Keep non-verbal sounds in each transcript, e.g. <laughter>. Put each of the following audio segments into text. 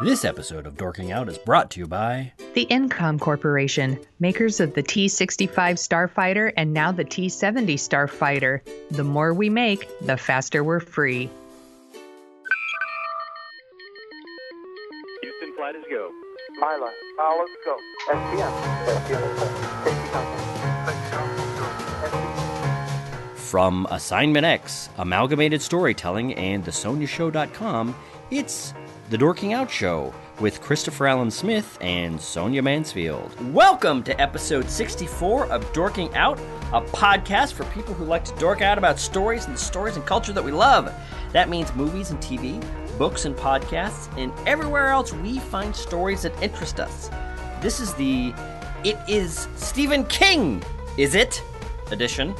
This episode of Dorking Out is brought to you by The Incom Corporation, makers of the T 65 Starfighter and now the T 70 Starfighter. The more we make, the faster we're free. Houston, flight is go. Mila, now let's go. SPM. SPM. Safety contact. From Assignment X, Amalgamated Storytelling, and TheSoniaShow.com, it's The Dorking Out Show with Christopher Allen Smith and Sonia Mansfield. Welcome to episode 64 of Dorking Out, a podcast for people who like to dork out about stories and the stories and culture that we love. That means movies and TV, books and podcasts, and everywhere else we find stories that interest us. This is the It Is Stephen King, Is It? edition.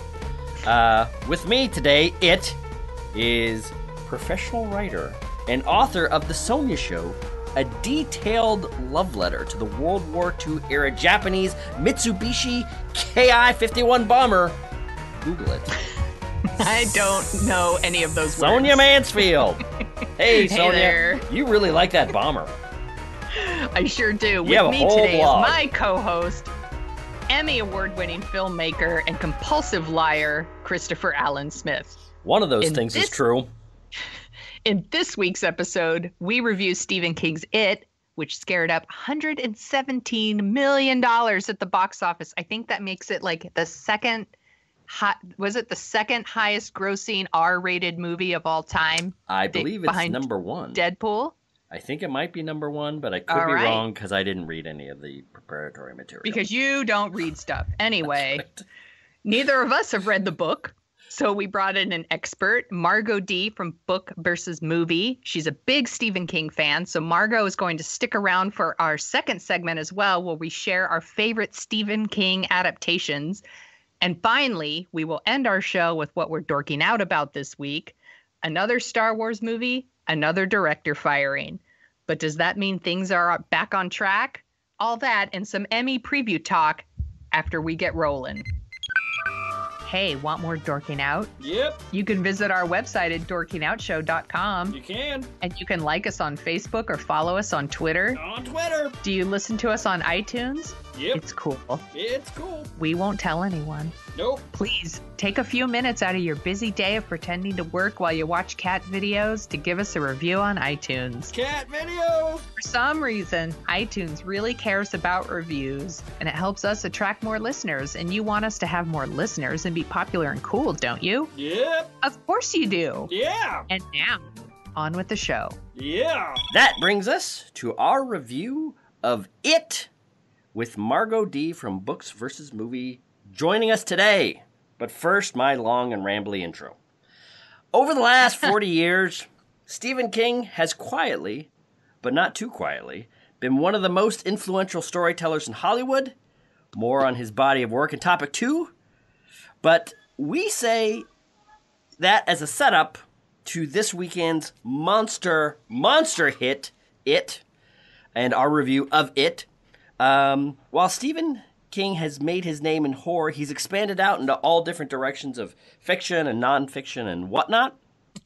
Uh, with me today, it is professional writer and author of The Sonia Show, a detailed love letter to the World War II era Japanese Mitsubishi Ki 51 bomber. Google it. <laughs> I don't know any of those Sonia words. Mansfield. <laughs> Hey, Sonia. there. You really like that bomber. I sure do. You With me today blog. is my co host, Emmy Award winning filmmaker and compulsive liar, Christopher Allen Smith. One of those In things is true. In this week's episode, we review Stephen King's It, which scared up $117 million at the box office. I think that makes it like the second. Hot, was it the second highest grossing R rated movie of all time? I believe it's number one. Deadpool? I think it might be number one, but I could All be right. wrong because I didn't read any of the preparatory material. Because you don't read stuff. <laughs> Anyway, Right. neither of us have read the book. So we brought in an expert, Margo D from Book versus Movie. She's a big Stephen King fan. So Margo is going to stick around for our second segment as well, where we share our favorite Stephen King adaptations. And finally, we will end our show with what we're dorking out about this week another Star Wars movie, another director firing. But does that mean things are back on track? All that and some Emmy preview talk after we get rolling. Hey, want more dorking out? Yep, You can visit our website at dorkingoutshow.com you can. and you can like us on Facebook or follow us on Twitter. On Twitter. Do you listen to us on iTunes? Yep, It's cool. it's cool. We won't tell anyone. Nope. Please take a few minutes out of your busy day of pretending to work while you watch cat videos to give us a review on iTunes. Cat videos. For some reason, iTunes really cares about reviews and it helps us attract more listeners. And you want us to have more listeners and be popular and cool, don't you? Yep. Of course you do. Yeah. And now, on with the show. Yeah. That brings us to our review of It with Margo D from Books vs. Movie joining us today. But first, my long and rambly intro. Over the last <laughs> 40 years, Stephen King has quietly, but not too quietly, been one of the most influential storytellers in Hollywood. More on his body of work in topic two. But we say that as a setup to this weekend's monster, monster hit, It, and our review of It. Um, while Stephen King has made his name in horror, he's expanded out into all different directions of fiction and nonfiction and whatnot.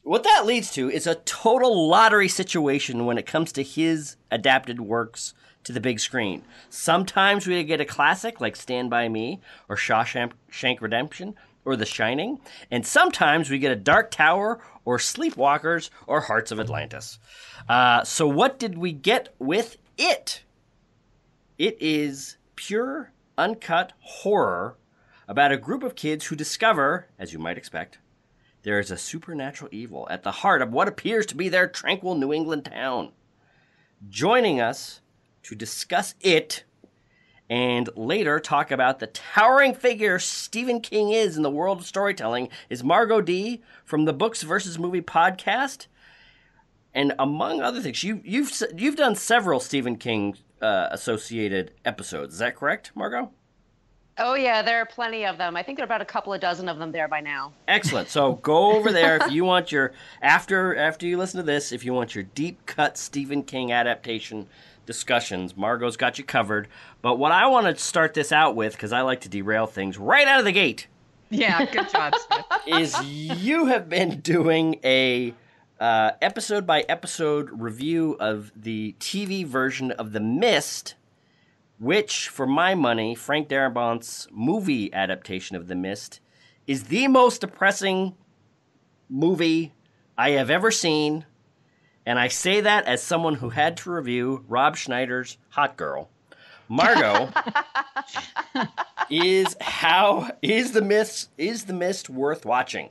What that leads to is a total lottery situation when it comes to his adapted works to the big screen. Sometimes we get a classic like Stand By Me or Shawshank Redemption or The Shining, and sometimes we get a Dark Tower or Sleepwalkers or Hearts of Atlantis. Uh, so, what did we get with it? It is pure, uncut horror about a group of kids who discover, as you might expect, there is a supernatural evil at the heart of what appears to be their tranquil New England town. Joining us to discuss it and later talk about the towering figure Stephen King is in the world of storytelling is Margo D from the Books versus Movie podcast. And among other things, you, you've you've done several Stephen King uh, associated episodes. Is that correct, Margo? Oh yeah, there are plenty of them. I think there are about a couple of dozen of them there by now. Excellent. So go over there if you want your after after you listen to this, if you want your deep cut Stephen King adaptation discussions, Margo's got you covered. But what I want to start this out with, because I like to derail things right out of the gate, Yeah, good job, Smith. is you have been doing a uh, episode by episode review of the TV version of The Mist, which, for my money, Frank Darabont's movie adaptation of The Mist is the most depressing movie I have ever seen. And I say that as someone who had to review Rob Schneider's Hot Girl. Margo, <laughs> is how is the mist is the mist worth watching?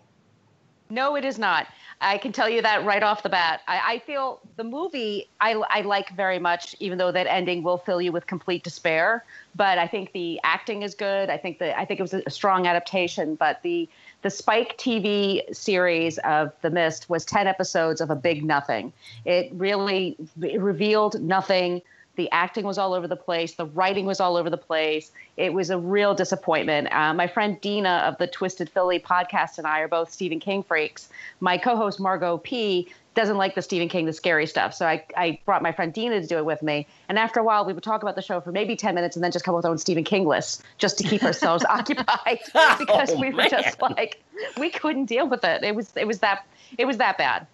No, it is not. I can tell you that right off the bat. I, I feel the movie I, I like very much, even though that ending will fill you with complete despair. But I think the acting is good. I think that I think it was a strong adaptation. But the the Spike TV series of The Mist was ten episodes of a big nothing. It really it revealed nothing. The acting was all over the place. The writing was all over the place. It was a real disappointment. Uh, my friend Dina of the Twisted Philly podcast and I are both Stephen King freaks. My co host, Margo P., doesn't like the Stephen King, the scary stuff. So I, I brought my friend Dina to do it with me. And after a while, we would talk about the show for maybe 10 minutes and then just come up with our own Stephen King list just to keep ourselves <laughs> occupied because Oh, we were man. just like, we couldn't deal with it. It was, it was that, it was that bad.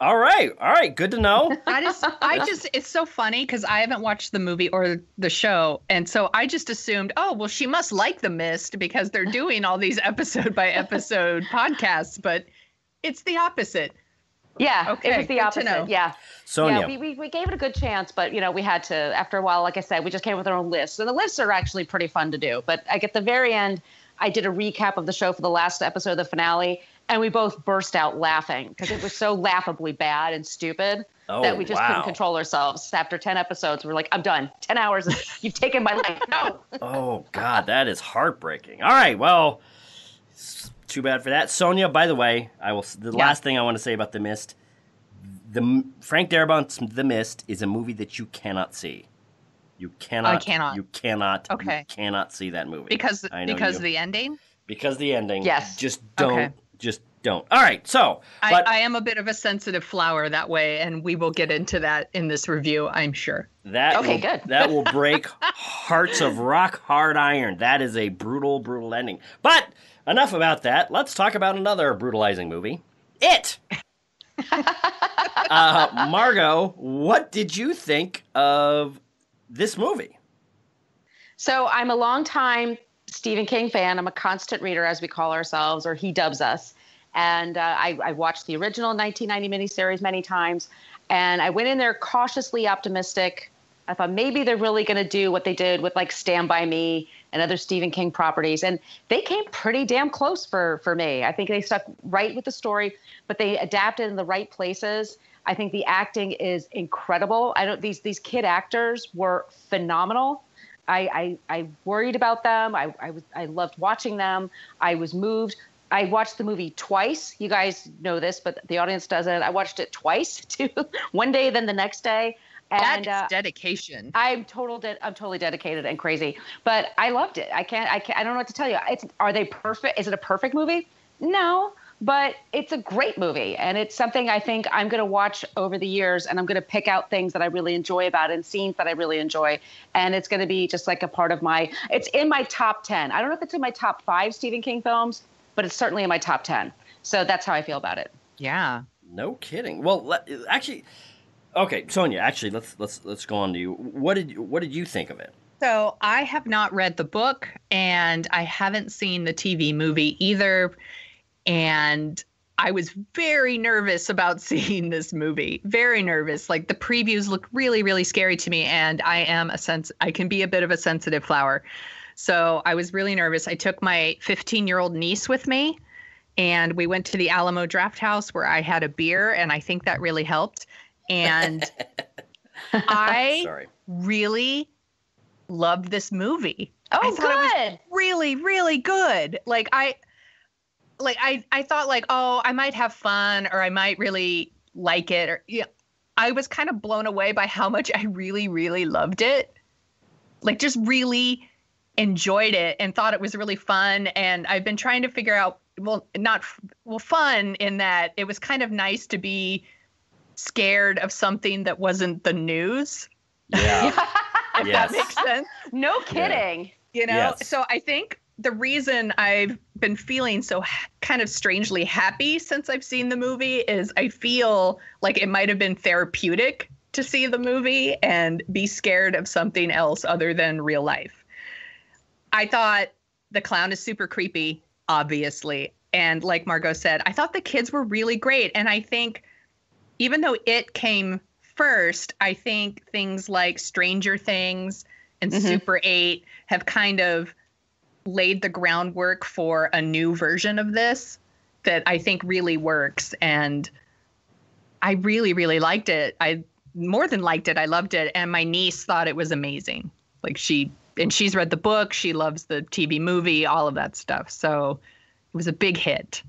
All right, all right, good to know. <laughs> I just, I just, it's so funny because I haven't watched the movie or the show, and so I just assumed, oh, well, she must like The Mist because they're doing all these episode by episode <laughs> podcasts, but it's the opposite. Yeah, Okay, it was the good to opposite. know. Yeah. Sonia, Yeah, we, we, we gave it a good chance, but you know, we had to after a while, like I said, we just came with our own lists. And the lists are actually pretty fun to do. But like at the very end, I did a recap of the show for the last episode of the finale, and we both burst out laughing because it was so <laughs> laughably bad and stupid Oh, that we just wow. couldn't control ourselves. After ten episodes, we're like, I'm done. Ten hours, <laughs> you've taken my life. No. Oh God, that is heartbreaking. All right, well, too bad for that. Sonia, by the way, I will. The Yeah. last thing I want to say about the Mist, the Frank Darabont's The Mist is a movie that you cannot see. You cannot. I cannot. You cannot. you Okay. cannot see that movie Because because you. of the ending. because the ending. Yes. Just don't. Okay. Just don't. All right. So, I, but I am a bit of a sensitive flower that way, and we will get into that in this review, I'm sure. that Okay, will, good. that will <laughs> break hearts of rock hard iron. That is a brutal, brutal ending. But enough about that. Let's talk about another brutalizing movie. It. <laughs> uh, Margo, what did you think of this movie? So I'm a longtime Stephen King fan. I'm a constant reader, as we call ourselves, or he dubs us. And uh, I, I watched the original 1990 miniseries many times, and I went in there cautiously optimistic. I thought maybe they're really going to do what they did with like Stand by Me and other Stephen King properties, and they came pretty damn close for for me. I think they stuck right with the story, but they adapted in the right places. I think the acting is incredible. I don't these these kid actors were phenomenal. I, I, I worried about them. I, I, was, I loved watching them. I was moved. I watched the movie twice. You guys know this, but the audience doesn't. I watched it twice <laughs> too. One day, then the next day. And That's uh, dedication. I'm total. De- I'm totally dedicated and crazy. But I loved it. I can't. I can't. I don't know what to tell you. It's. Are they perfect? Is it a perfect movie? No. But it's a great movie, and it's something I think I'm going to watch over the years, and I'm going to pick out things that I really enjoy about it and scenes that I really enjoy, and it's going to be just like a part of my. It's in my top ten. I don't know if it's in my top five Stephen King films, but it's certainly in my top ten. So that's how I feel about it. yeah. No kidding. Well, let, actually, okay, Sonia. Actually, let's let's let's go on to you. What did what did you think of it? So I have not read the book and I haven't seen the TV movie either. And I was very nervous about <laughs> seeing this movie. Very nervous. Like the previews look really, really scary to me. And I am a sense I can be a bit of a sensitive flower. So I was really nervous. I took my 15 year old niece with me and we went to the Alamo Drafthouse where I had a beer and I think that really helped. And <laughs> I Sorry. really loved this movie. Oh, I thought it was good. really, really good. Like I like I I thought like, oh, I might have fun or I might really like it or yeah. I was kind of blown away by how much I really, really loved it. Like just really enjoyed it and thought it was really fun. And I've been trying to figure out well, not well, fun in that it was kind of nice to be scared of something that wasn't the news. Yeah. <laughs> If Yes. that makes sense. no kidding. You know, Yes. so I think the reason I've been feeling so ha- kind of strangely happy since I've seen the movie is I feel like it might have been therapeutic to see the movie and be scared of something else other than real life. I thought the clown is super creepy, obviously. And like Margo said, I thought the kids were really great. And I think even though it came first, I think things like Stranger Things and Mhm. Super 8 have kind of laid the groundwork for a new version of this that I think really works. And I really, really liked it. I more than liked it. I loved it. And my niece thought it was amazing. Like she, and she's read the book, she loves the TV movie, all of that stuff. So it was a big hit.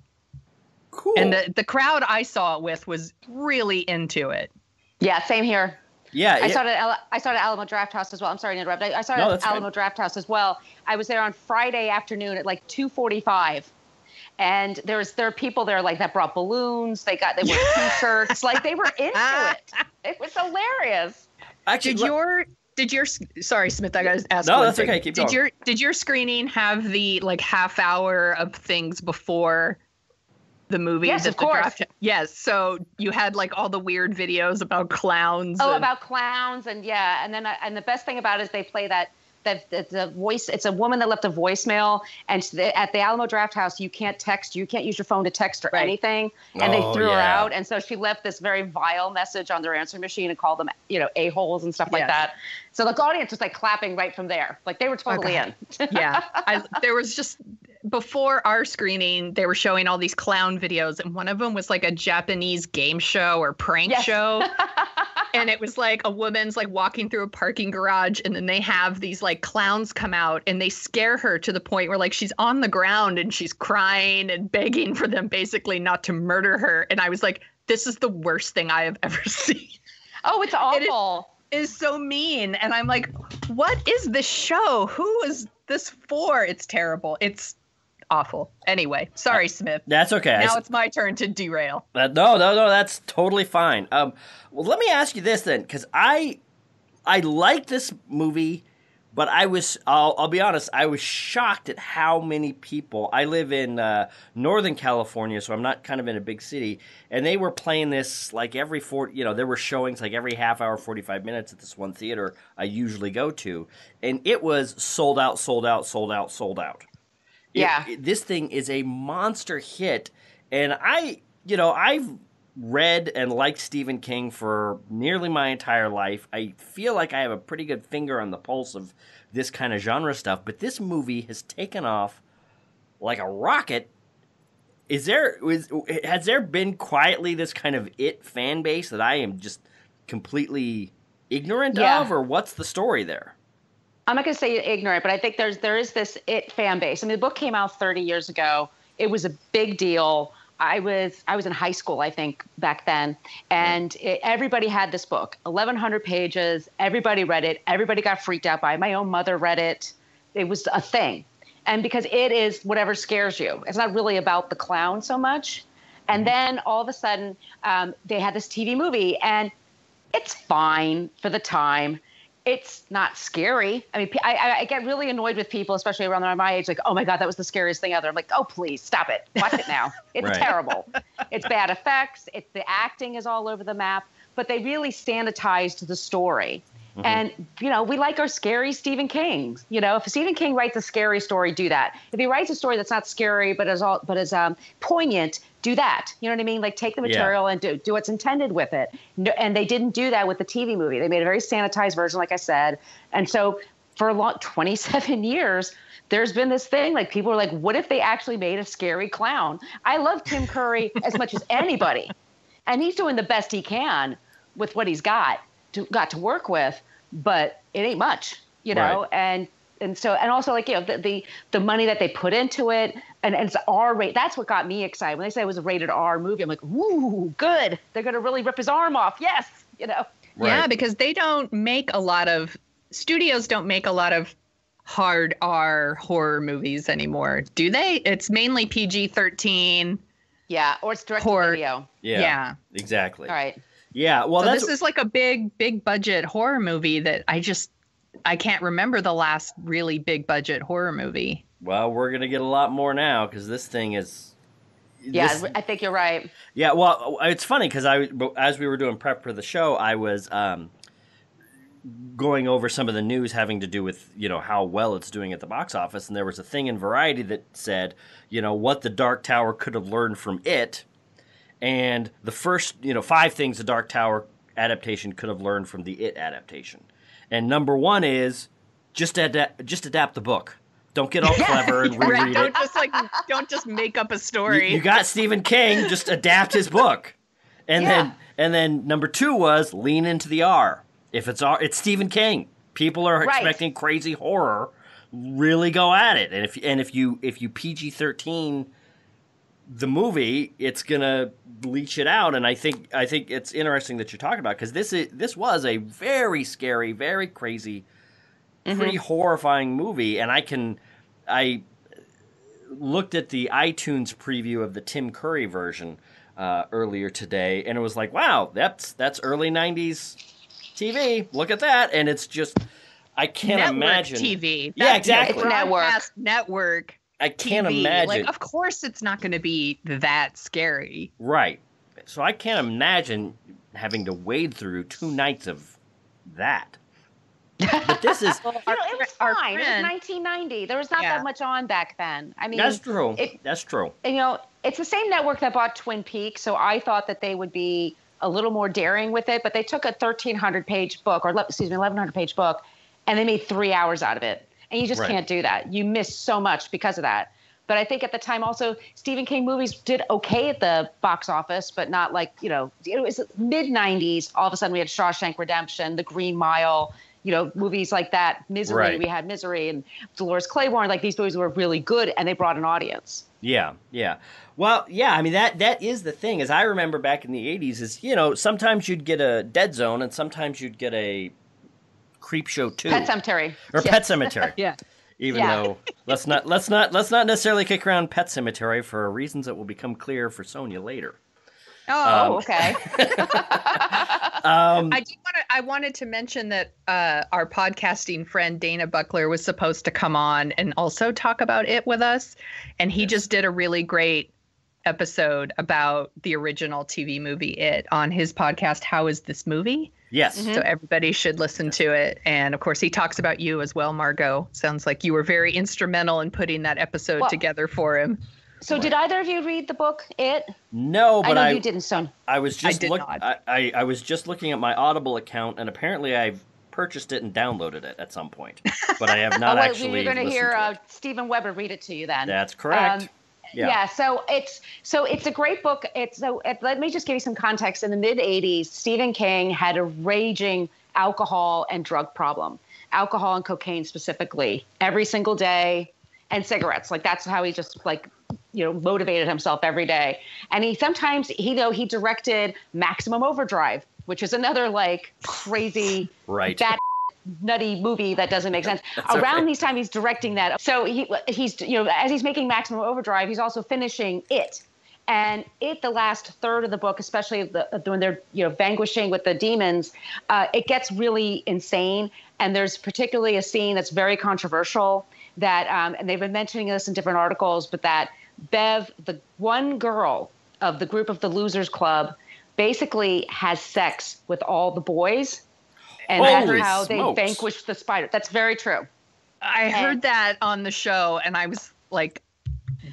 Cool. And the, the crowd I saw it with was really into it. Yeah, same here. Yeah, I it- saw it at Al- I saw it at Alamo Drafthouse as well. I'm sorry to interrupt. I, I saw it No, at that's fine. Alamo Drafthouse as well. I was there on Friday afternoon at like 2:45, and there was there are people there like that brought balloons. They got they wore <laughs> T-shirts. like they were into ah. it. It was hilarious. actually, Did let- your did your sorry Smith? I got to ask. No, one that's thing. okay, keep did going. your did your screening have the like half hour of things before the movie? Yes, of course. draft- yes. So you had like all the weird videos about clowns. Oh, and- about clowns and yeah, and then I, and the best thing about it is they play that. That the, the voice, it's a woman that left a voicemail, and the, at the Alamo Drafthouse, you can't text, you can't use your phone to text or Right. anything, and Oh, they threw her out, and so she left this very vile message on their answering machine and called them, you know, a holes and stuff like Yes. that. So the audience was like clapping right from there, like they were totally in. <laughs> yeah, I, there was just before our screening, they were showing all these clown videos, and one of them was like a Japanese game show or prank Yes. show. <laughs> and it was like a woman's like walking through a parking garage, and then they have these like clowns come out and they scare her to the point where like she's on the ground and she's crying and begging for them basically not to murder her. And I was like, this is the worst thing I have ever <laughs> seen. oh, it's awful. Is so mean. And I'm like, what is this show? Who is this for? It's terrible. It's awful. Anyway, sorry, Smith. that's okay. Now s- it's my turn to derail. Uh, no, no, no. That's totally fine. Um, well, let me ask you this then, because I, I like this movie, but I was, I'll, I'll be honest, I was shocked at how many people. I live in uh, Northern California, so I'm not kind of in a big city, and they were playing this like every four, you know, there were showings like every half hour, 45 minutes at this one theater I usually go to, and it was sold out, sold out, sold out, sold out. It- Yeah. it- this thing is a monster hit, and I, you know, I've read and liked Stephen King for nearly my entire life. I feel like I have a pretty good finger on the pulse of this kind of genre stuff, but this movie has taken off like a rocket. Is there is, has there been quietly this kind of it fan base that I am just completely ignorant Yeah. of, or what's the story there? I'm not going to say ignorant, but I think there's there is this it fan base. I mean, the book came out 30 years ago. It was a big deal. I was I was in high school, I think, back then, and it, everybody had this book, 1,100 pages. Everybody read it. Everybody got freaked out by it. My own mother read it. It was a thing, and because it is whatever scares you. It's not really about the clown so much. And then all of a sudden, um, they had this TV movie, and it's fine for the time. It's not scary. I mean, I, I, I get really annoyed with people, especially around my age, like, oh my God, that was the scariest thing ever. I'm like, oh, please stop it. Watch it now. <laughs> It's Right. terrible. <laughs> It's bad effects. It's the acting is all over the map, but they really sanitized the story. And, you know, we like our scary Stephen King. You know, if Stephen King writes a scary story, do that. If he writes a story that's not scary, but is all, but is um, poignant, do that. You know what I mean? Like take the Yeah. material and do, do what's intended with it. No, and they didn't do that with the TV movie. They made a very sanitized version, like I said. And so for a long 27 <laughs> years, there's been this thing like people are like, what if they actually made a scary clown? I love Tim Curry as much as anybody, and he's doing the best he can with what he's got to, got to work with, but it ain't much, you know. Right. And and so and also like you know the the, the money that they put into it, and, and it's R rate. That's what got me excited when they said it was a rated R movie. I'm like, ooh, good. They're gonna really rip his arm off. Yes, you know. right. Yeah, because they don't make a lot of studios don't make a lot of hard R horror movies anymore, do they? It's mainly PG thirteen. Yeah, or it's direct Horror. video. Yeah, Yeah. exactly. All right. Yeah, well, so that's this is like a big, big budget horror movie that I just I can't remember the last really big budget horror movie. Well, we're gonna get a lot more now because this thing is. Yeah, this- I think you're right. Yeah, well, it's funny because I, as we were doing prep for the show, I was um, going over some of the news having to do with you know how well it's doing at the box office, and there was a thing in Variety that said, you know, what the Dark Tower could have learned from it, and the first, you know, five things the Dark Tower adaptation could have learned from the It adaptation, and number one is just adapt, just adapt the book. Don't get all <laughs> clever and Right? reread it. Don't just like don't just make up a You, story. you got Stephen King, just adapt his book. And Yeah. then and then number 2 was lean into the R. If it's R, it's Stephen King. People are Right. expecting crazy horror. Really go at it. And if and if you if you PG-13 the movie, it's going to leach it out and I think I think it's interesting that you're talking about cuz this is this was a very scary, very crazy pretty horrifying movie and I can I looked at the iTunes preview of the Tim Curry version uh, earlier today, and it was like, wow, that's that's early '90s TV. Look at that, and it's just I can't network imagine. TV. Yeah, exactly. Network. network. I can't TV. imagine. Like, of course, it's not going to be that scary. right. So I can't imagine having to wade through two nights of that. But this is <laughs> You know, it was fri- our fine. It was 1990. There was not Yeah. that much on back then. I mean, that's true. it- that's true. you know, it's the same network that bought Twin Peaks, so I thought that they would be a little more daring with it. But they took a 1,300 page book, or excuse me, 1,100 page book, and they made three hours out of it. And you just Right. can't do that. You miss so much because of that. But I think at the time also Stephen King movies did okay at the box office, but not like you know it was mid '90s. All of a sudden we had Shawshank Redemption, The Green Mile, you know movies like that. Misery, Right. we had Misery, and Dolores Claiborne. Like these movies were really good, and they brought an audience. Yeah, yeah. Well, yeah. I mean that that is the thing. As I remember back in the '80s, is you know sometimes you'd get a Dead Zone, and sometimes you'd get a Creepshow two Pet Sematary. or Yeah. Pet Sematary. <laughs> Yeah. Even Yeah. though let's not let's not let's not necessarily kick around Pet Sematary for reasons that will become clear for Sonia later. Oh, Oh, okay. <laughs> Um, I do want to. I wanted to mention that uh, our podcasting friend Dana Buckler was supposed to come on and also talk about it with us, and he Yes. just did a really great episode about the original TV movie It on his podcast. How is this movie? yes, Mhm. So everybody should listen to it. And of course, he talks about you as well, Margo. Sounds like you were very instrumental in putting that episode Well- together for him. So, did either of you read the book It? no, I but know I you didn't, Son. I was just did look. I, I I was just looking at my Audible account, and apparently I've purchased it and downloaded it at some point, but I have <laughs> not oh, wait, actually. you're going to hear uh. Steven Weber read it to you then. That's correct. Um, yeah. yeah. so it's so it's a great book. It's so it, let me just give you some context. In the mid '80s, Stephen King had a raging alcohol and drug problem, alcohol and cocaine specifically, every single day, and cigarettes. Like that's how he just like you know motivated himself every day. And he sometimes he though he directed Maximum Overdrive, which is another like crazy Right. bat nutty movie that doesn't make sense. That's Around okay. these time, he's directing that. So he he's you know as he's making Maximum Overdrive, he's also finishing it. And it, the last third of the book, especially the, when they're you know vanquishing with the demons, uh, it gets really insane. And there's particularly a scene that's very controversial that, um, and they've been mentioning this in different articles, but that Bev, the one girl of the group of the Losers Club, basically has sex with all the boys, and Holy that's how they vanquished the spider. That's very true. I heard that on the show, and I was like,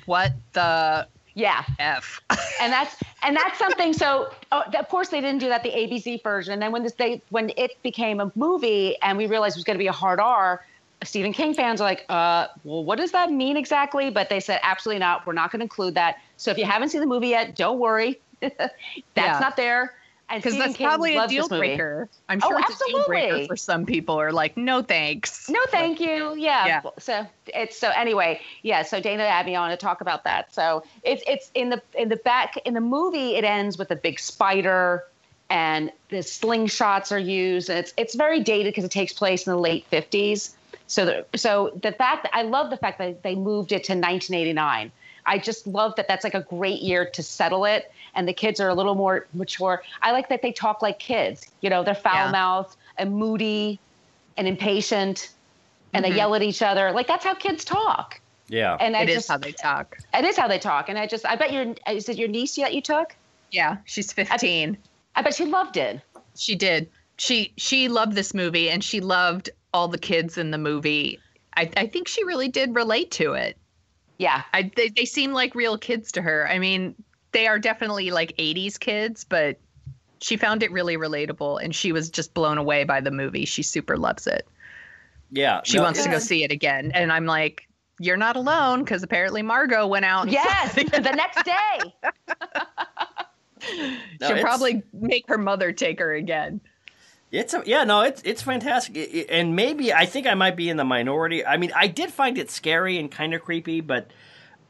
"What the Yeah, f?" and that's and that's something. So uh, of course they didn't do that the ABC version. And then when this they when it became a movie and we realized it was going to be a hard R, Stephen King fans are like, uh, well, what does that mean exactly? But they said absolutely not. We're not going to include that. So if you haven't seen the movie yet, don't worry. <laughs> that's Yeah. not there. Because that's King probably a deal breaker. I'm Oh, sure it's a deal breaker for some people. Are like, "No thanks." No, thank you. Yeah. Yeah. So it's so anyway. Yeah. So Dana had me on to talk about that. So it's it's in the in the back in the movie. It ends with a big spider, and the slingshots are used, and it's it's very dated because it takes place in the late fifties. So the, so the fact that I love the fact that they moved it to 1989. I just love that that's like a great year to settle it, and the kids are a little more mature. I like that they talk like kids. You know, they're foul mouthed and moody and impatient and Mhm. they yell at each other. Like that's how kids talk. Yeah. And I It is just how they talk. it is how they talk. And I just I bet your is it your niece that you took? Yeah, she's 15. I bet she loved it. She did. She she loved this movie and she loved all the kids in the movie. I, I think she really did relate to it. Yeah. I they, they seem like real kids to her. I mean, they are definitely like 80s kids, but she found it really relatable and she was just blown away by the movie. She super loves it. yeah. She No, wants to go see it again. And I'm like, you're not alone because apparently Margo went out. Yes. the next day. <laughs> No, She'll it's- probably make her mother take her again. It's a, yeah, no, it's it's fantastic, It- it- and maybe I think I might be in the minority. I mean, I did find it scary and kind of creepy, but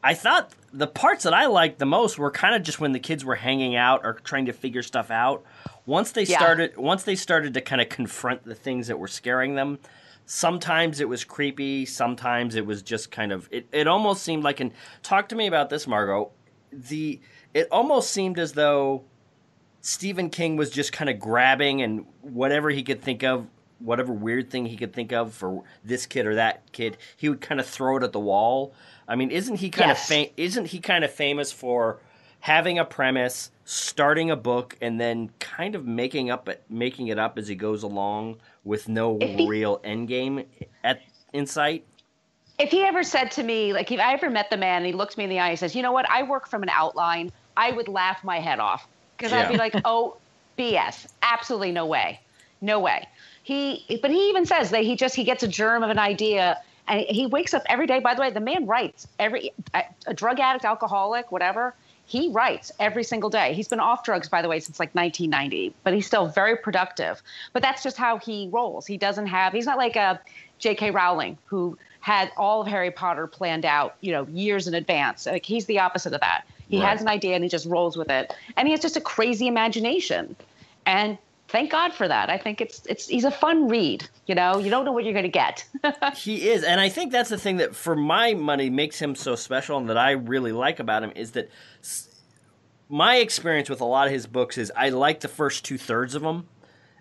I thought the parts that I liked the most were kind of just when the kids were hanging out or trying to figure stuff out. Once they Yeah. started, once they started to kind of confront the things that were scaring them. Sometimes it was creepy. Sometimes it was just kind of. It, it almost seemed like. And talk to me about this, Margo. The it almost seemed as though Stephen King was just kind of grabbing and whatever he could think of, whatever weird thing he could think of for this kid or that kid, he would kind of throw it at the wall. I mean, isn't he kind Yes. of fam- isn't he kind of famous for having a premise, starting a book, and then kind of making up it, making it up as he goes along with no he- real end game at in sight? if he ever said to me, like if I ever met the man and he looked me in the eye and says, you know what, I work from an outline, I would laugh my head off. Because I'd be like, oh, BS. Absolutely no way. No way. He but he even says that he just he gets a germ of an idea and he wakes up every day. By the way, the man writes every a, a drug addict, alcoholic, whatever. He writes every single day. He's been off drugs, by the way, since like 1990, but he's still very productive. But that's just how he rolls. He doesn't have. He's not like uh, a J.K. Rowling who had all of Harry Potter planned out, you know, years in advance. Like he's the opposite of that. He Right. has an idea and he just rolls with it, and he has just a crazy imagination. And thank God for that. I think it's it's he's a fun read. You know, you don't know what you're going to get. <laughs> He is, and I think that's the thing that, for my money, makes him so special, and that I really like about him is that my experience with a lot of his books is I like the first two thirds of them,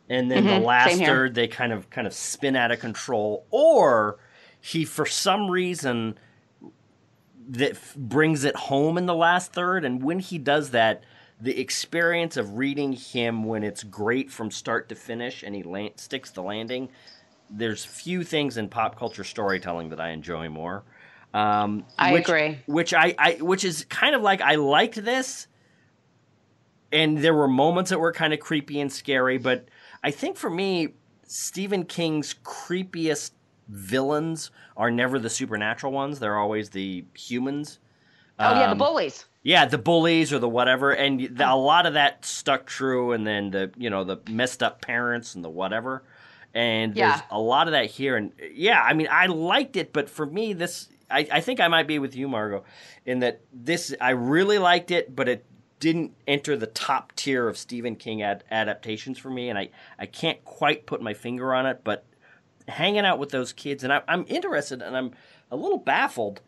and then the Mhm, last third they kind of kind of spin out of control, or he for some reason that f- brings it home in the last third, and when he does that. The experience of reading him when it's great from start to finish and he la- sticks the landing there's few things in pop culture storytelling that I enjoy more. Um, I which, agree. Which I, I, which is kind of like I liked this, and there were moments that were kind of creepy and scary. But I think for me, Stephen King's creepiest villains are never the supernatural ones; they're always the humans. oh yeah, the Um, bullies. yeah, the bullies or the whatever, and the, a lot of that stuck true. And then the you know the messed up parents and the whatever, and there's a lot of that here. And yeah, I mean, I liked it, but for me, this I, I think I might be with you, Margo, in that this I really liked it, but it didn't enter the top tier of Stephen King ad- adaptations for me, and I I can't quite put my finger on it, but hanging out with those kids, and I, I'm interested, and I'm a little baffled.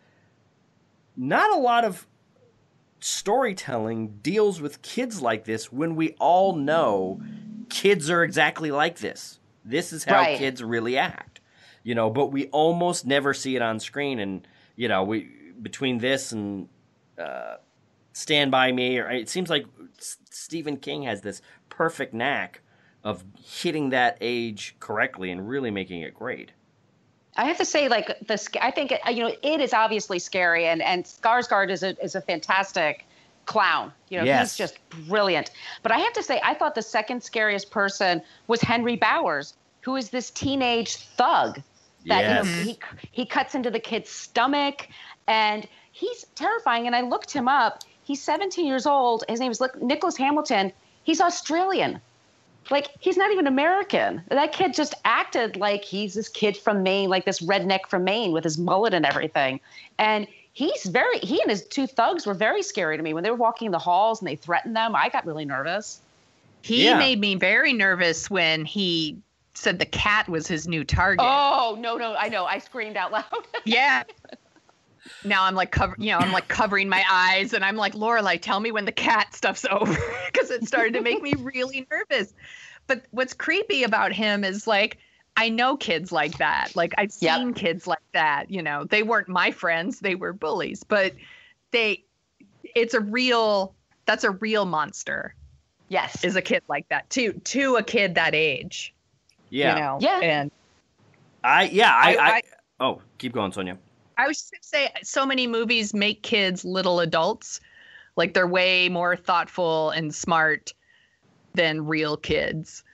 Not a lot of storytelling deals with kids like this when we all know kids are exactly like this. This is how Right. kids really act. You know, but we almost never see it on screen and you know, we between this and uh Stand by Me or it seems like Stephen King has this perfect knack of hitting that age correctly and really making it great. I have to say, like the I think you know it is obviously scary, and and Skarsgård is a is a fantastic clown. You know, Yes. he's just brilliant. But I have to say, I thought the second scariest person was Henry Bowers, who is this teenage thug that Yes. you know he he cuts into the kid's stomach, and he's terrifying. And I looked him up. He's 17 years old. His name is Nicholas Hamilton. He's Australian. Like he's not even American. That kid just acted like he's this kid from Maine, like this redneck from Maine with his mullet and everything. And he's very he and his two thugs were very scary to me when they were walking the halls and they threatened them. I got really nervous. He Yeah. made me very nervous when he said the cat was his new target. Oh no, no, I know. I screamed out loud. <laughs> Yeah. Now I'm like cover, you know, I'm like covering my eyes, and I'm like, Lorelai, tell me when the cat stuff's <laughs> over, because it started to make me really nervous. But what's creepy about him is like, I know kids like that. Like I've Yep. seen kids like that. You know, they weren't my friends; they were bullies. But they, it's a real. That's a real monster. Yes. Is a kid like that to to a kid that age. Yeah. You know. Yeah. And I yeah, I, I, I- Oh, keep going, Sonia. I was just gonna say, so many movies make kids little adults. Like they're way more thoughtful and smart than real kids.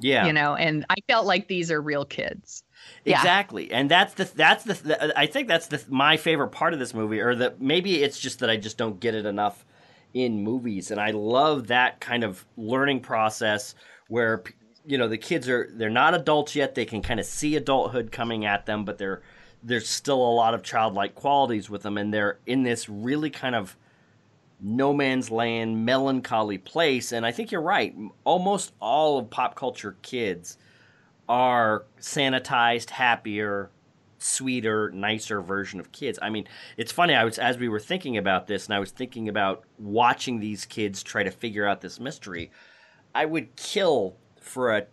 Yeah. You know, and I felt like these are real kids. Yeah. Exactly, and that's the that's the, the I think that's the my favorite part of this movie, or that maybe it's just that I just don't get it enough in movies, and I love that kind of learning process where you know the kids are they're not adults yet, they can kind of see adulthood coming at them, but they're there's still a lot of childlike qualities with them, and they're in this really kind of no man's land, melancholy place, and I think you're right. Almost all of pop culture kids are sanitized, happier, sweeter, nicer version of kids. I mean, it's funny. I was as we were thinking about this, and I was thinking about watching these kids try to figure out this mystery. I would kill for a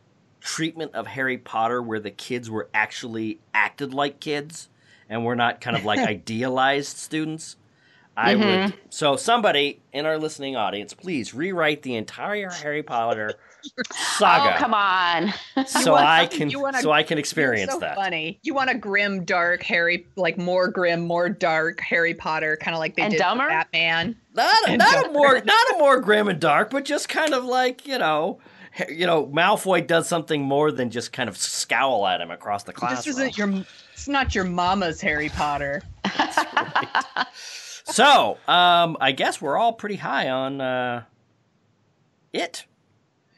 treatment of Harry Potter where the kids were actually acted like kids and were not kind of like <laughs> idealized students. I mm-hmm. would. So somebody in our listening audience, please rewrite the entire Harry Potter <laughs> saga Oh, come on. so <laughs> want- I can you wanna- so I can experience so that. funny. You want a grim, dark Harry, like more grim, more dark Harry Potter, kind of like they And did dumber? Batman. Not, And not a more not a more grim and dark, but just kind of like you know, ha- you know, Malfoy does something more than just kind of scowl at him across the This isn't your. It's not your mama's Harry Potter. so, um, I guess we're all pretty high on uh, it.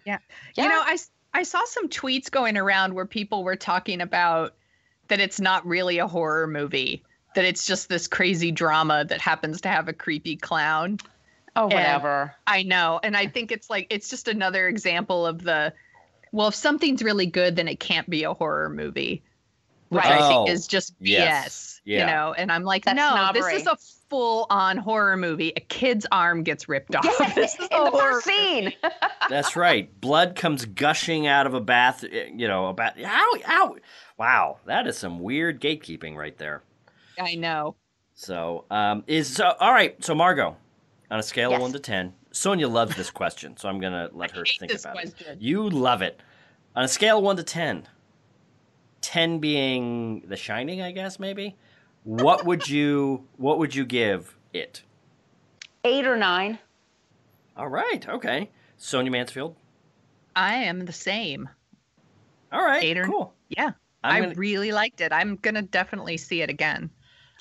Yeah. Yeah. You know, I I saw some tweets going around where people were talking about that it's not really a horror movie, that it's just this crazy drama that happens to have a creepy clown. Oh, whatever. I know. And I think it's like, it's just another example of the, well, if something's really good, then it can't be a horror movie. Which I Right. think Oh, is just BS, yes. you know? And I'm like, That's no, snobbery. this is a full on horror movie. A kid's arm gets ripped off. Yeah, <laughs> this is in a the horror first scene. <laughs> That's right. Blood comes gushing out of a bath. eh, You know, a bath. Ow! Ow! Wow, that is some weird gatekeeping right there. I know. So, um, is so all right. So, Margo, on a scale of one to ten, Sonia loves this question, so I'm gonna let <laughs> her hate think this about question. it. You love it. On a scale of one to ten, ten being The Shining, I guess maybe. What would you What would you give it? Eight or nine. All right. Okay. Sonia Mansfield. I am the same. All right. Eight or- cool. Yeah. I'm I gonna, really liked it. I'm gonna definitely see it again.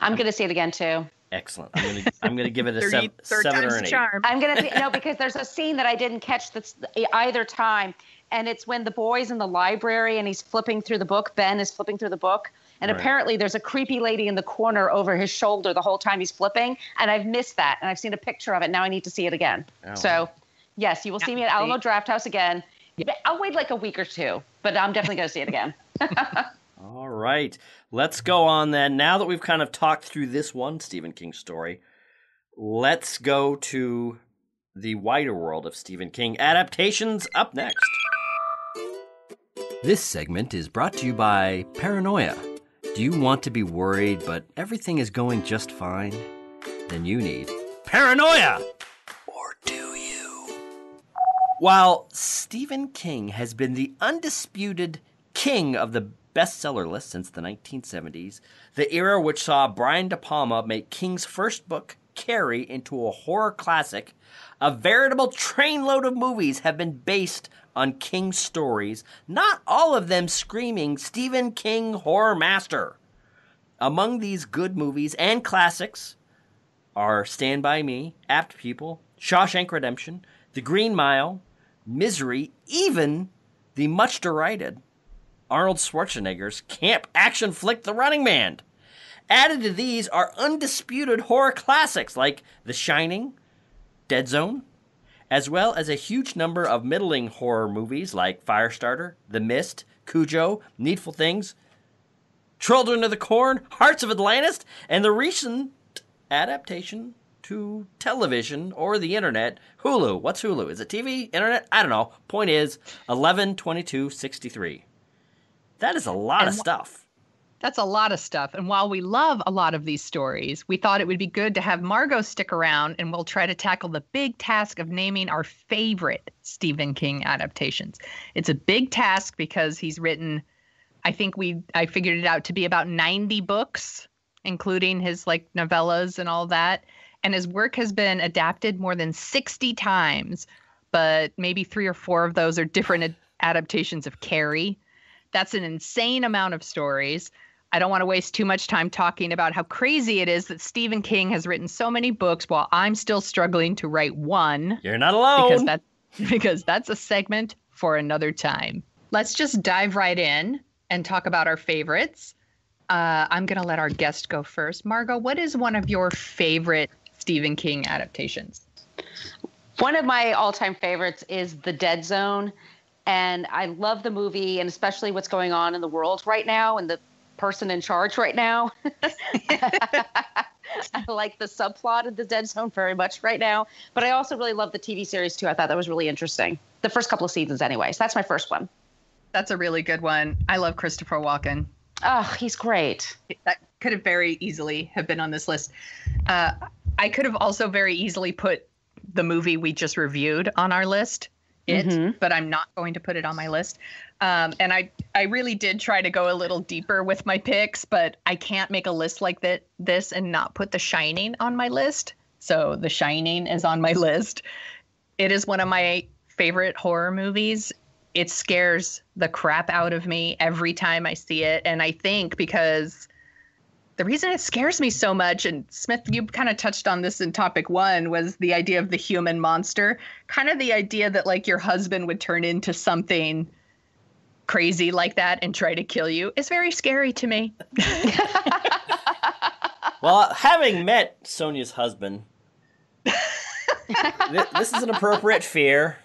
I'm going to see it again, too. Excellent. I'm gonna I'm gonna give it a <laughs> 30 seven, third seven or the an eight. charm. I'm gonna see no <laughs> because there's a scene that I didn't catch that's either time, and it's when the boy's in the library and he's flipping through the book. Ben is flipping through the book, and Right. apparently there's a creepy lady in the corner over his shoulder the whole time he's flipping, and I've missed that, and I've seen a picture of it. Now I need to see it again. Oh. So, yes, you will see me at Alamo see. Draft House again. I'll wait like a week or two, but I'm definitely gonna see it again. <laughs> All right. Let's go on then. Now that we've kind of talked through this one Stephen King story, let's go to the wider world of Stephen King adaptations up next. This segment is brought to you by Paranoia. Do you want to be worried but everything is going just fine? Then you need Paranoia! Or do you? While Stephen King has been the undisputed king of the bestseller list since the 1970s, the era which saw Brian De Palma make King's first book, Carrie, into a horror classic, a veritable trainload of movies have been based on King's stories, not all of them screaming Stephen King horror master. Among these good movies and classics are Stand By Me, Apt Pupil, Shawshank Redemption, The Green Mile, Misery, even the much derided Arnold Schwarzenegger's camp action flick The Running Man. Added to these are undisputed horror classics like The Shining, Dead Zone, as well as a huge number of middling horror movies like Firestarter, The Mist, Cujo, Needful Things, Children of the Corn, Hearts of Atlantis, and the recent adaptation to television or the internet, Hulu. What's Hulu? Is it TV, internet? I don't know. Point is 11 22 63. That is a lot And of stuff. That's a lot of stuff. And while we love a lot of these stories, we thought it would be good to have Margo stick around and we'll try to tackle the big task of naming our favorite Stephen King adaptations. It's a big task because he's written, I think we, I figured it out to be about 90 books, including his like novellas and all that. And his work has been adapted more than 60 times, but maybe three or four of those are different adaptations of Carrie. That's an insane amount of stories. I don't want to waste too much time talking about how crazy it is that Stephen King has written so many books while I'm still struggling to write one You're not alone. because that <laughs> because that's a segment for another time. Let's just dive right in and talk about our favorites. Uh, I'm going to let our guest go first. Margo, what is one of your favorite Stephen King adaptations? One of my all-time favorites is The Dead Zone, and I love the movie and especially what's going on in the world right now and the person in charge right now. <laughs> I like the subplot of The Dead Zone very much right now, but I also really love the TV series too. I thought that was really interesting. The first couple of seasons, anyway. So That's my first one. That's a really good one. I love Christopher Walken. Oh, he's great. that could have very easily have been on this list. Uh, I could have also very easily put the movie we just reviewed on our list, it, Mhm. but I'm not going to put it on my list. Um, and I, I really did try to go a little deeper with my picks, but I can't make a list like that this and not put The Shining on my list. So The Shining is on my <laughs> list. It is one of my favorite horror movies. It scares the crap out of me every time I see it. And I think because the reason it scares me so much, and Smith, you kind of touched on this in topic one, was the idea of the human monster. Kind of the idea that like your husband would turn into something crazy like that and try to kill you is very scary to me. <laughs> Well, having met Sonia's husband, <laughs> th- this is an appropriate fear.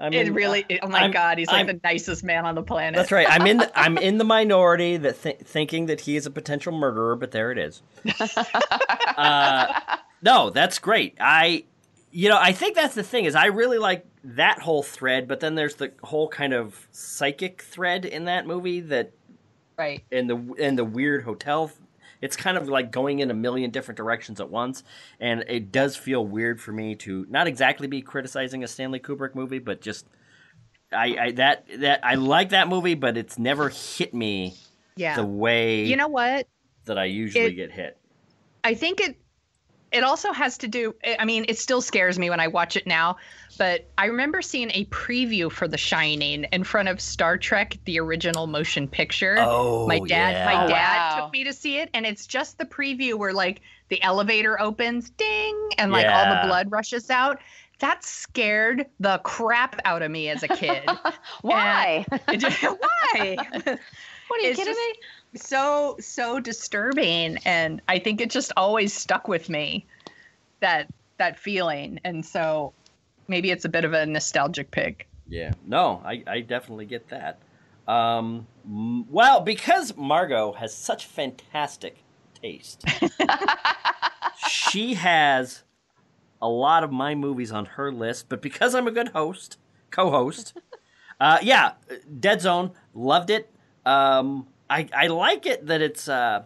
I mean, it really, oh my I'm- God, he's like I'm- the nicest man on the planet. That's right. I'm in. The, I'm <laughs> in the minority that th- thinking that he is a potential murderer, but there it is. <laughs> uh, no, that's great. I, you know, I think that's the thing is I really like that whole thread, but then there's the whole kind of psychic thread in that movie that Right. in the in the weird hotel. It's kind of like going in a million different directions at once, and it does feel weird for me to not exactly be criticizing a Stanley Kubrick movie, but just I, I that that I like that movie, but it's never hit me Yeah. the way you know what? that I usually it- get hit. I think it it also has to do I mean it still scares me when I watch it now, but I remember seeing a preview for The Shining in front of Star Trek the original motion picture. Oh, my dad yeah. my Oh, dad wow. took me to see it and it's just the preview where like the elevator opens ding and like all the blood rushes out. That scared the crap out of me as a kid. <laughs> Why? Just- <laughs> Why? <laughs> what are you it's kidding just- me? So so disturbing and i think it just always stuck with me that that feeling and so maybe it's a bit of a nostalgic pick Yeah, no, I, I definitely get that. Um, m- well, because Margo has such fantastic taste, <laughs> she has a lot of my movies on her list. But because I'm a good host, co-host, uh, yeah, Dead Zone, loved it. Um, I I like it that it's uh,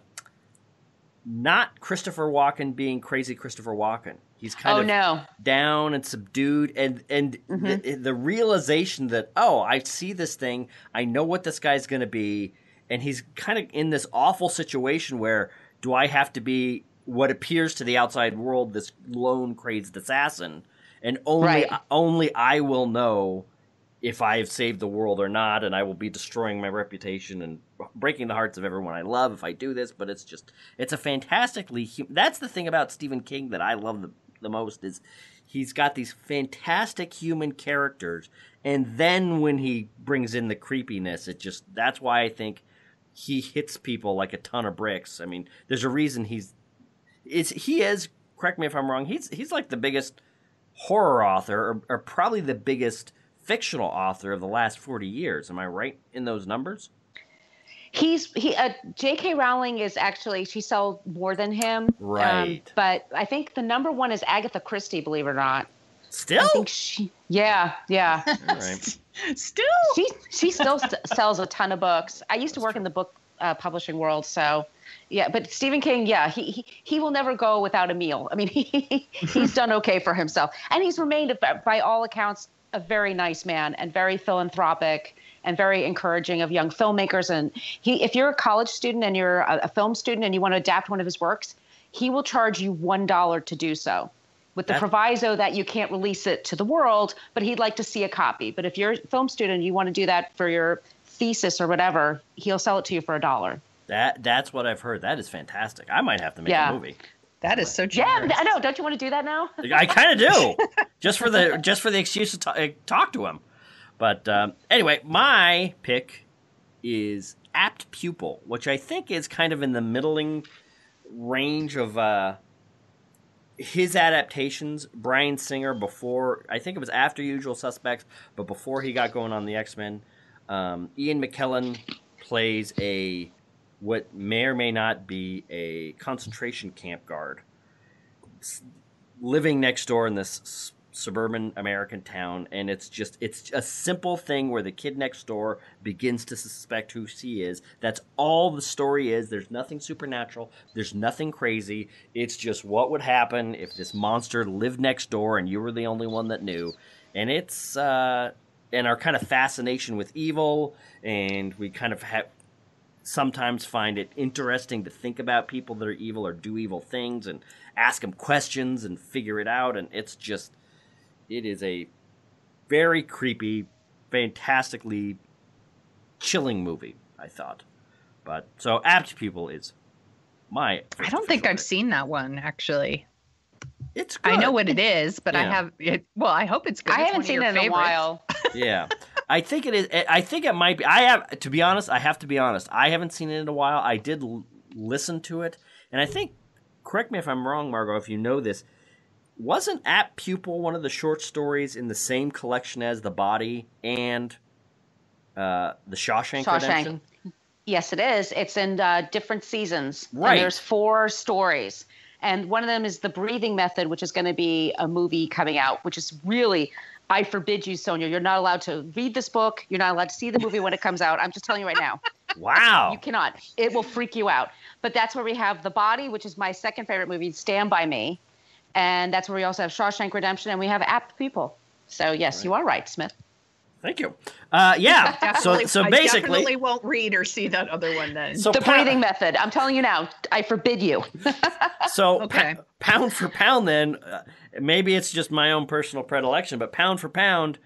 not Christopher Walken being crazy Christopher Walken. He's kind Oh of no. down and subdued and and the, the realization that oh i see this thing i know what this guy's going to be and he's kind of in this awful situation where do i have to be what appears to the outside world this lone crazed assassin and only Right. only i will know if i have saved the world or not and i will be destroying my reputation and breaking the hearts of everyone i love if i do this but it's just it's a fantastically that's the thing about stephen king that i love the, the most is he's got these fantastic human characters and then when he brings in the creepiness it just that's why i think he hits people like a ton of bricks. I mean there's a reason he's is he is correct me if i'm wrong he's he's like the biggest horror author or, or probably the biggest fictional author of the last 40 years am i right in those numbers He's he. Uh, J.K. Rowling is actually she sold more than him. Um, Right. but I think the number one is Agatha Christie. Believe it or not. Still? I think she. Yeah, yeah. All right. <laughs> Still. she she still st- <laughs> sells a ton of books. I used to work in the book uh, publishing world, so yeah. But Stephen King, yeah, he, he he will never go without a meal. I mean, <laughs> he he's done okay for himself, and he's remained, by all accounts, a very nice man and very philanthropic and very encouraging of young filmmakers. And he, if you're a college student and you're a, a film student and you want to adapt one of his works, he will charge you one dollar to do so with the That- proviso that you can't release it to the world, but he'd like to see a copy. But if you're a film student, and you want to do that for your thesis or whatever, he'll sell it to you for a dollar. That that's what I've heard. That is fantastic. I might have to make Yeah. a movie. That is so Yeah, generous. I know. Don't you want to do that now? I kind of do, <laughs> just for the just for the excuse to ta- uh, talk to him. But um, anyway, my pick is Apt Pupil, which I think is kind of in the middling range of uh, his adaptations. Bryan Singer before I think it was after Usual Suspects, but before he got going on the X Men. Um, Ian McKellen plays a what may or may not be a concentration camp guard living next door in this suburban American town, and it's just it's a simple thing where the kid next door begins to suspect who she is. That's all the story is. There's nothing supernatural. There's nothing crazy. It's just what would happen if this monster lived next door and you were the only one that knew. And it's uh, and our kind of fascination with evil, and we kind of have sometimes find it interesting to think about people that are evil or do evil things and ask them questions and figure it out and it's just it is a very creepy fantastically chilling movie i thought but so Apt Pupil is my I don't think I've seen that one actually. it's good. I know what it is, but I have it. Well, I hope it's good. I It's haven't seen your it in a while. <laughs> yeah i think it is i think it might be i have to be honest i have to be honest i haven't seen it in a while i did l- listen to it and i think correct me if i'm wrong Margo if you know this wasn't Apt Pupil one of the short stories in the same collection as the body and uh, the shawshank, Shawshank. redemption Yes, it is. It's in uh, different seasons. And Right. there's four stories. And one of them is The Breathing Method, which is going to be a movie coming out, which is really, I forbid you, Sonia. You're not allowed to read this book. You're not allowed to see the movie when it comes out. I'm just telling you right now. <laughs> wow You cannot. It will freak you out. But that's where we have The Body, which is my second favorite movie, Stand By Me. And that's where we also have Shawshank Redemption, and we have Apt Pupil. So, yes, you are right, Smith. Thank you uh, yeah <laughs> so Definitely- so I basically definitely won't read or see that other one then. so The pa- Breathing Method. I'm telling you now, I forbid you. <laughs> So Okay. pa- pound for pound, then uh, maybe it's just my own personal predilection, but pound for pound,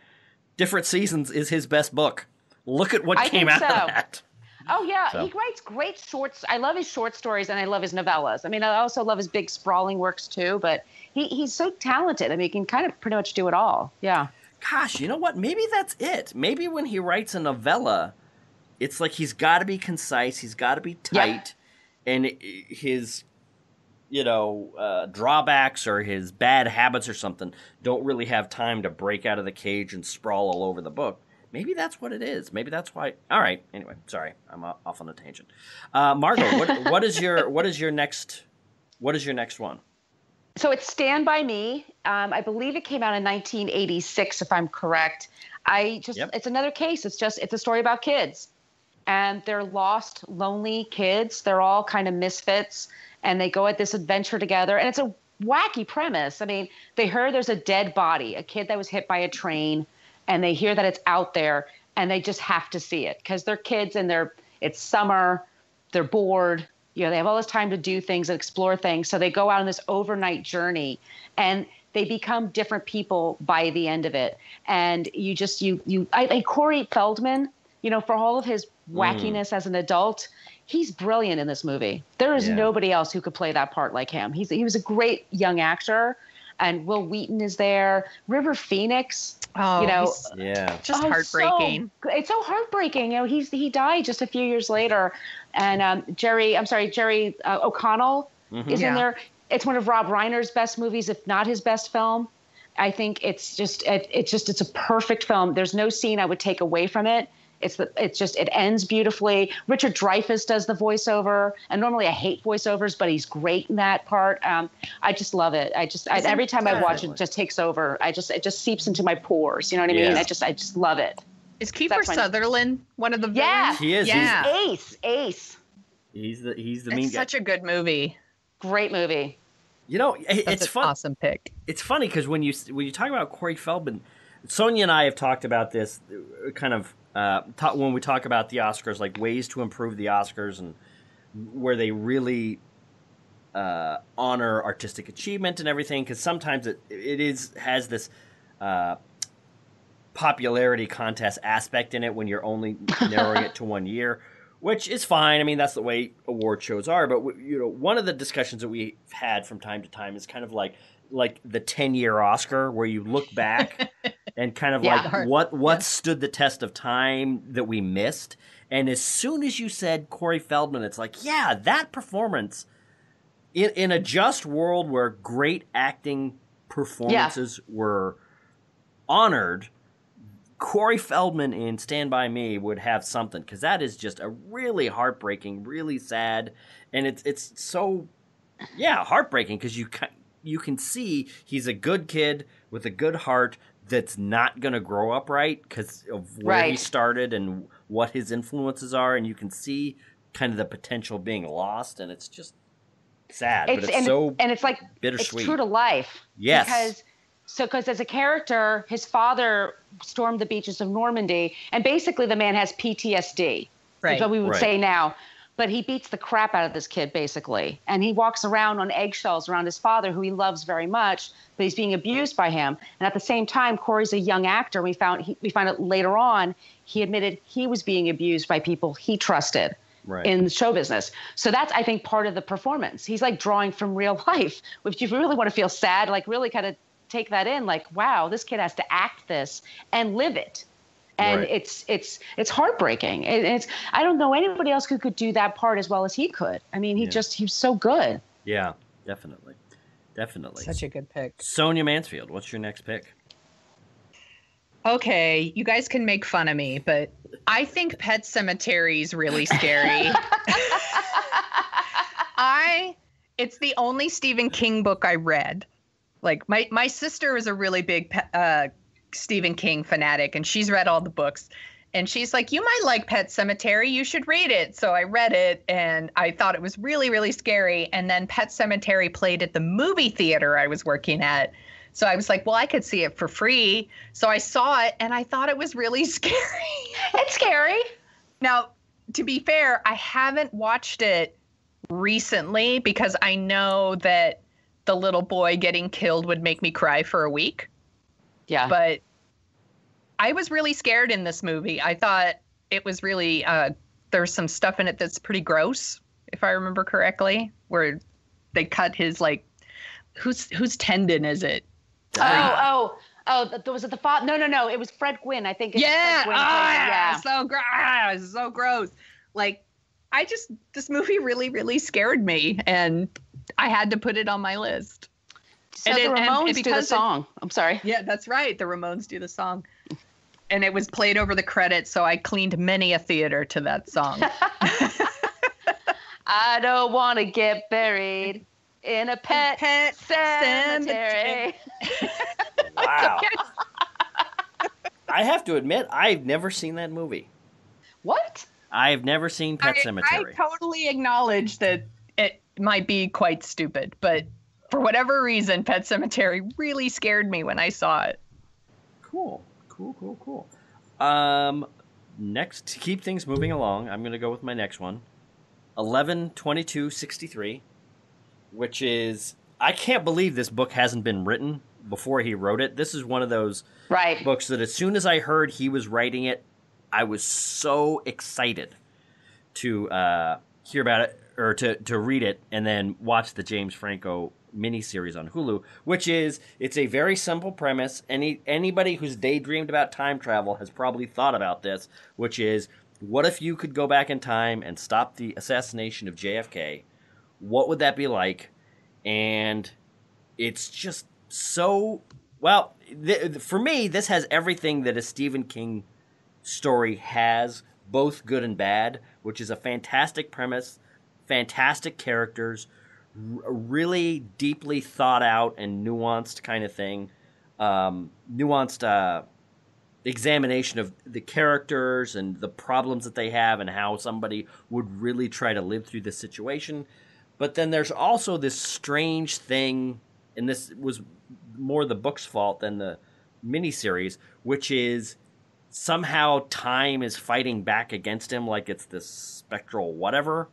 different seasons is his best book. Look at what I came think out so. of that. Oh yeah, So. he writes great shorts. I love his short stories and I love his novellas. I mean, I also love his big sprawling works too. But he, he's so talented. I mean, he can kind of pretty much do it all. Yeah. Gosh, you know what? Maybe that's it. Maybe when he writes a novella, it's like he's got to be concise, he's got to be Yeah. tight, and his you know uh, drawbacks or his bad habits or something don't really have time to break out of the cage and sprawl all over the book. Maybe that's what it is. Maybe that's why. All right. Anyway, sorry, I'm off on a tangent. Uh, Margo, what, what is your what is your next what is your next one? So it's Stand by Me. Um, I believe it came out in 1986, if I'm correct. I just Yep. it's another case. It's just it's a story about kids, and they're lost, lonely kids. They're all kind of misfits, and they go at this adventure together. And it's a wacky premise. I mean, they heard there's a dead body, a kid that was hit by a train, and they hear that it's out there, and they just have to see it because they're kids and they're it's summer, they're bored. You know, they have all this time to do things and explore things. So they go out on this overnight journey and they become different people by the end of it. And you just you you I, I Corey Feldman, you know, for all of his mm. wackiness as an adult, he's brilliant in this movie. There is Yeah. nobody else who could play that part like him. He's he was a great young actor. And Wil Wheaton is there. River Phoenix, oh, you know, he's Yeah. just Oh, heartbreaking. So, it's so heartbreaking. You know, he's he died just a few years later, and um, Jerry, I'm sorry, Jerry uh, O'Connell is Yeah. in there. It's one of Rob Reiner's best movies, if not his best film. I think it's just it, it's just it's a perfect film. There's no scene I would take away from it. It's the, it's just it ends beautifully. Richard Dreyfuss does the voiceover, and normally I hate voiceovers, but he's great in that part. Um, I just love it. I just I, every time I watch it, it just takes over. I just it just seeps into my pores. You know what I mean? Yeah. I just I just love it. Is Kiefer That's my- Sutherland one of the villains? Yeah. He is. Yeah. Ace, Ace, He's the he's the mean It's guy. such a good movie. great movie. You know, it- That's it's an fun. awesome pick. It's funny because when you when you talk about Corey Feldman, Sonia and I have talked about this uh, kind of uh, ta- when we talk about the Oscars, like ways to improve the Oscars and where they really uh, honor artistic achievement and everything. Because sometimes it it is has this. Uh, popularity contest aspect in it when you're only narrowing it to <laughs> one year, which is fine. I mean, that's the way award shows are. But you know, one of the discussions that we've had from time to time is kind of like like the ten year Oscar, where you look back <laughs> and kind of Yeah. like what what stood the test of time that we missed. And as soon as you said Corey Feldman, it's like, yeah, that performance in in a just world where great acting performances were honored, Corey Feldman in Stand By Me would have something because that is just a really heartbreaking, really sad, and it's it's so yeah heartbreaking because you ca- you can see he's a good kid with a good heart that's not going to grow up right because of where he started and what his influences are, and you can see kind of the potential being lost, and it's just sad, but it's and, so and it's like bittersweet. It's true to life. Yes. Because so because as a character, his father stormed the beaches of Normandy, and basically the man has PTSD. Right. Is what we would Right. say now. But he beats the crap out of this kid basically, and he walks around on eggshells around his father, who he loves very much, but he's being abused by him. And at the same time, Corey's a young actor. We found he, we found out later on he admitted he was being abused by people he trusted Right. in the show business. So that's, I think, part of the performance. He's like drawing from real <laughs> life. If you really want to feel sad, like really kind of take that in, like, wow, this kid has to act this and live it. And Right. it's it's it's heartbreaking. It, it's I don't know anybody else who could do that part as well as he could. I mean, he Yeah. just he's so good. yeah, definitely, definitely. Such a good pick. Sonia Mansfield, what's your next pick? Okay, you guys can make fun of me, but I think Pet Sematary is really scary. <laughs> I it's the only Stephen King book I read. Like my my sister is a really big uh, Stephen King fanatic, and she's read all the books. And she's like, "You might like Pet Sematary. You should read it." So I read it, and I thought it was really, really scary. And then Pet Sematary played at the movie theater I was working at. So I was like, "Well, I could see it for free." So I saw it, and I thought it was really <laughs> scary. It's scary. Now, to be fair, I haven't watched it recently because I know that the little boy getting killed would make me cry for a week. Yeah. But I was really scared in this movie. I thought it was really uh, there's some stuff in it that's pretty gross, if I remember correctly, where they cut his like whose whose tendon is it? oh, oh, oh, th- was it the father? No, no, no. It was Fred Gwynne. I think it's Yeah, Fred Gwynne. plays it. ah, yeah. so gross, ah, so gross. Like, I just this movie really, really scared me, and I had to put it on my list. So And the it- and Ramones do the because it- song. I'm sorry. Yeah, that's right. The Ramones do the song, and it was played over the credits, so I cleaned many a theater to that song. <laughs> <laughs> I don't want to get buried in a pet, Pet Sematary. <laughs> Wow. I have to admit, I've never seen that movie. What? I've never seen Pet I, Sematary. I totally acknowledge that it might be quite stupid, but for whatever reason, Pet Sematary really scared me when I saw it. Cool, cool, cool, cool. Um, next, to keep things moving along, I'm going to go with my next one 11 22 63, which is. I can't believe this book hasn't been written before he wrote it. This is one of those Right. books that as soon as I heard he was writing it, I was so excited to uh, hear about it or to, to read it and then watch the James Franco miniseries on Hulu, which is it's a very simple premise. Any anybody who's daydreamed about time travel has probably thought about this, which is what if you could go back in time and stop the assassination of JFK? What would that be like? And it's just so well th- for me this has everything that a stephen king story has both good and bad, which is a fantastic premise, fantastic characters, r- really deeply thought out and nuanced kind of thing. Um, nuanced uh, examination of the characters and the problems that they have and how somebody would really try to live through this situation. But then there's also this strange thing, and this was more the book's fault than the miniseries, which is somehow time is fighting back against him like it's this spectral whatever.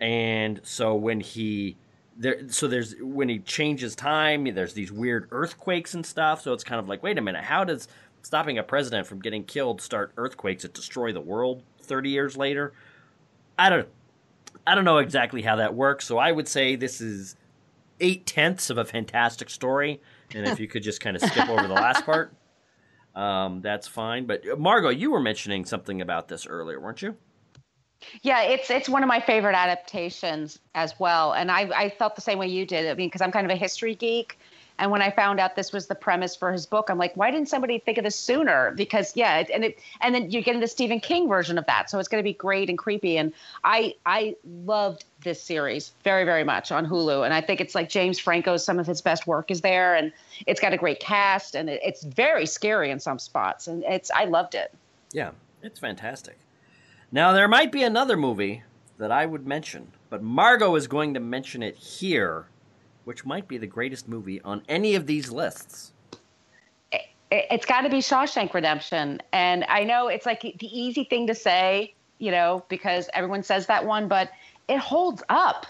And so when he there so there's when he changes time, there's these weird earthquakes and stuff. So it's kind of like, wait a minute, how does stopping a president from getting killed start earthquakes that destroy the world 30 years later? I don't I don't know exactly how that works. So I would say this is eight tenths of a fantastic story. And if you could just kind of skip over the last part, <laughs> um, that's fine. But uh, Margo, you were mentioning something about this earlier, weren't you? Yeah, it's it's one of my favorite adaptations as well, and I I felt the same way you did. I mean, because I'm kind of a history geek, and when I found out this was the premise for his book, I'm like, why didn't somebody think of this sooner? Because yeah, it, and it and then you're getting the Stephen King version of that, so it's going to be great and creepy. And I I loved this series very very much on Hulu, and I think it's like James Franco's some of his best work is there, and it's got a great cast, and it, it's very scary in some spots, and it's I loved it. Yeah, it's fantastic. Now there might be another movie that I would mention, but Margo is going to mention it here, which might be the greatest movie on any of these lists. it, it's got to be Shawshank Redemption. And I know it's like the easy thing to say, you know, because everyone says that one, but it holds up.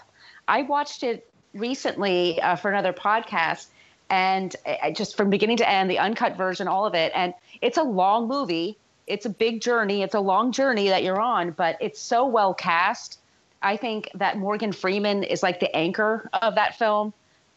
I watched it recently uh, for another podcast and I, just from beginning to end, the uncut version, all of it. And it's a long movie. It's a big journey. It's a long journey that you're on, but it's so well cast. I think that Morgan Freeman is like the anchor of that film.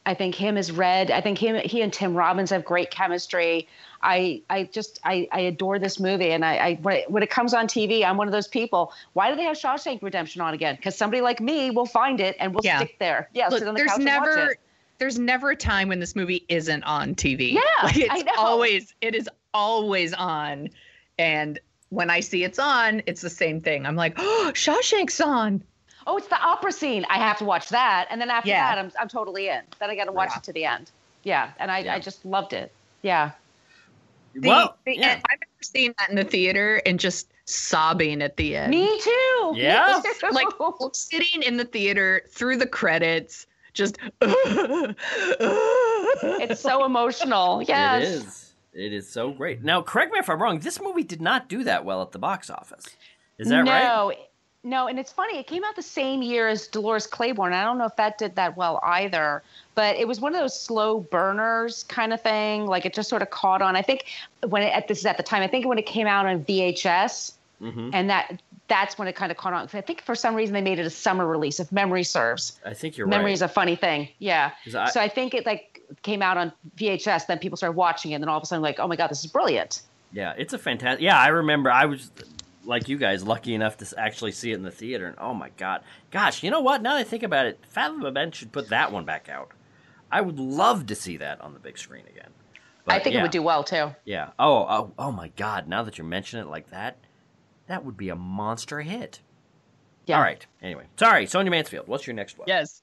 I think him is Red. I think him, he and Tim Robbins have great chemistry. I, I just, I, I adore this movie, and I, I when, it, when it comes on TV, I'm one of those people. Why do they have Shawshank Redemption on again? Because somebody like me will find it and we'll Yeah. stick there. Yeah, Look, the there's couch and watch never there's never a time when this movie isn't on TV. Yeah, like it's always it is always on, and when I see it's on, it's the same thing. I'm like, oh, Shawshank's on. Oh, it's the opera scene. I have to watch that, and then after Yeah. that, I'm I'm totally in. Then I got to watch Yeah. it to the end. Yeah, and I Yeah. I just loved it. Yeah. The, well, the yeah. end, I've never seen that in the theater and just sobbing at the end. Me too. Me Yeah? too. <laughs> Like sitting in the theater through the credits, just. <laughs> it's so emotional. Yes. It is. So great. Now, correct me if I'm wrong. This movie did not do that well at the box office. Is that right? no, no, and it's funny. It came out the same year as Dolores Claiborne. I don't know if that did that well either, but it was one of those slow burners kind of thing. Like it just sort of caught on. I think when it, at this is at the time. I think when it came out on VHS, hmm and that that's when it kind of caught on. I think for some reason they made it a summer release, if memory serves. I think you're Memory right. is a funny thing. Yeah. I- so I think it like came out on VHS. Then people started watching it, and then all of a sudden, like, oh my god, this is brilliant. Yeah, it's a fantastic. Yeah, I remember. I was like you guys, lucky enough to actually see it in the theater, and oh my god, gosh, you know what? Now that I think about it, Fathom Event should put that one back out. I would love to see that on the big screen again. I think yeah, it would do well too. Yeah. Oh, oh, oh my god! Now that you mention it like that, that would be a monster hit. Yeah. All right. Anyway, sorry, Sonia Mansfield. What's your next one? Yes.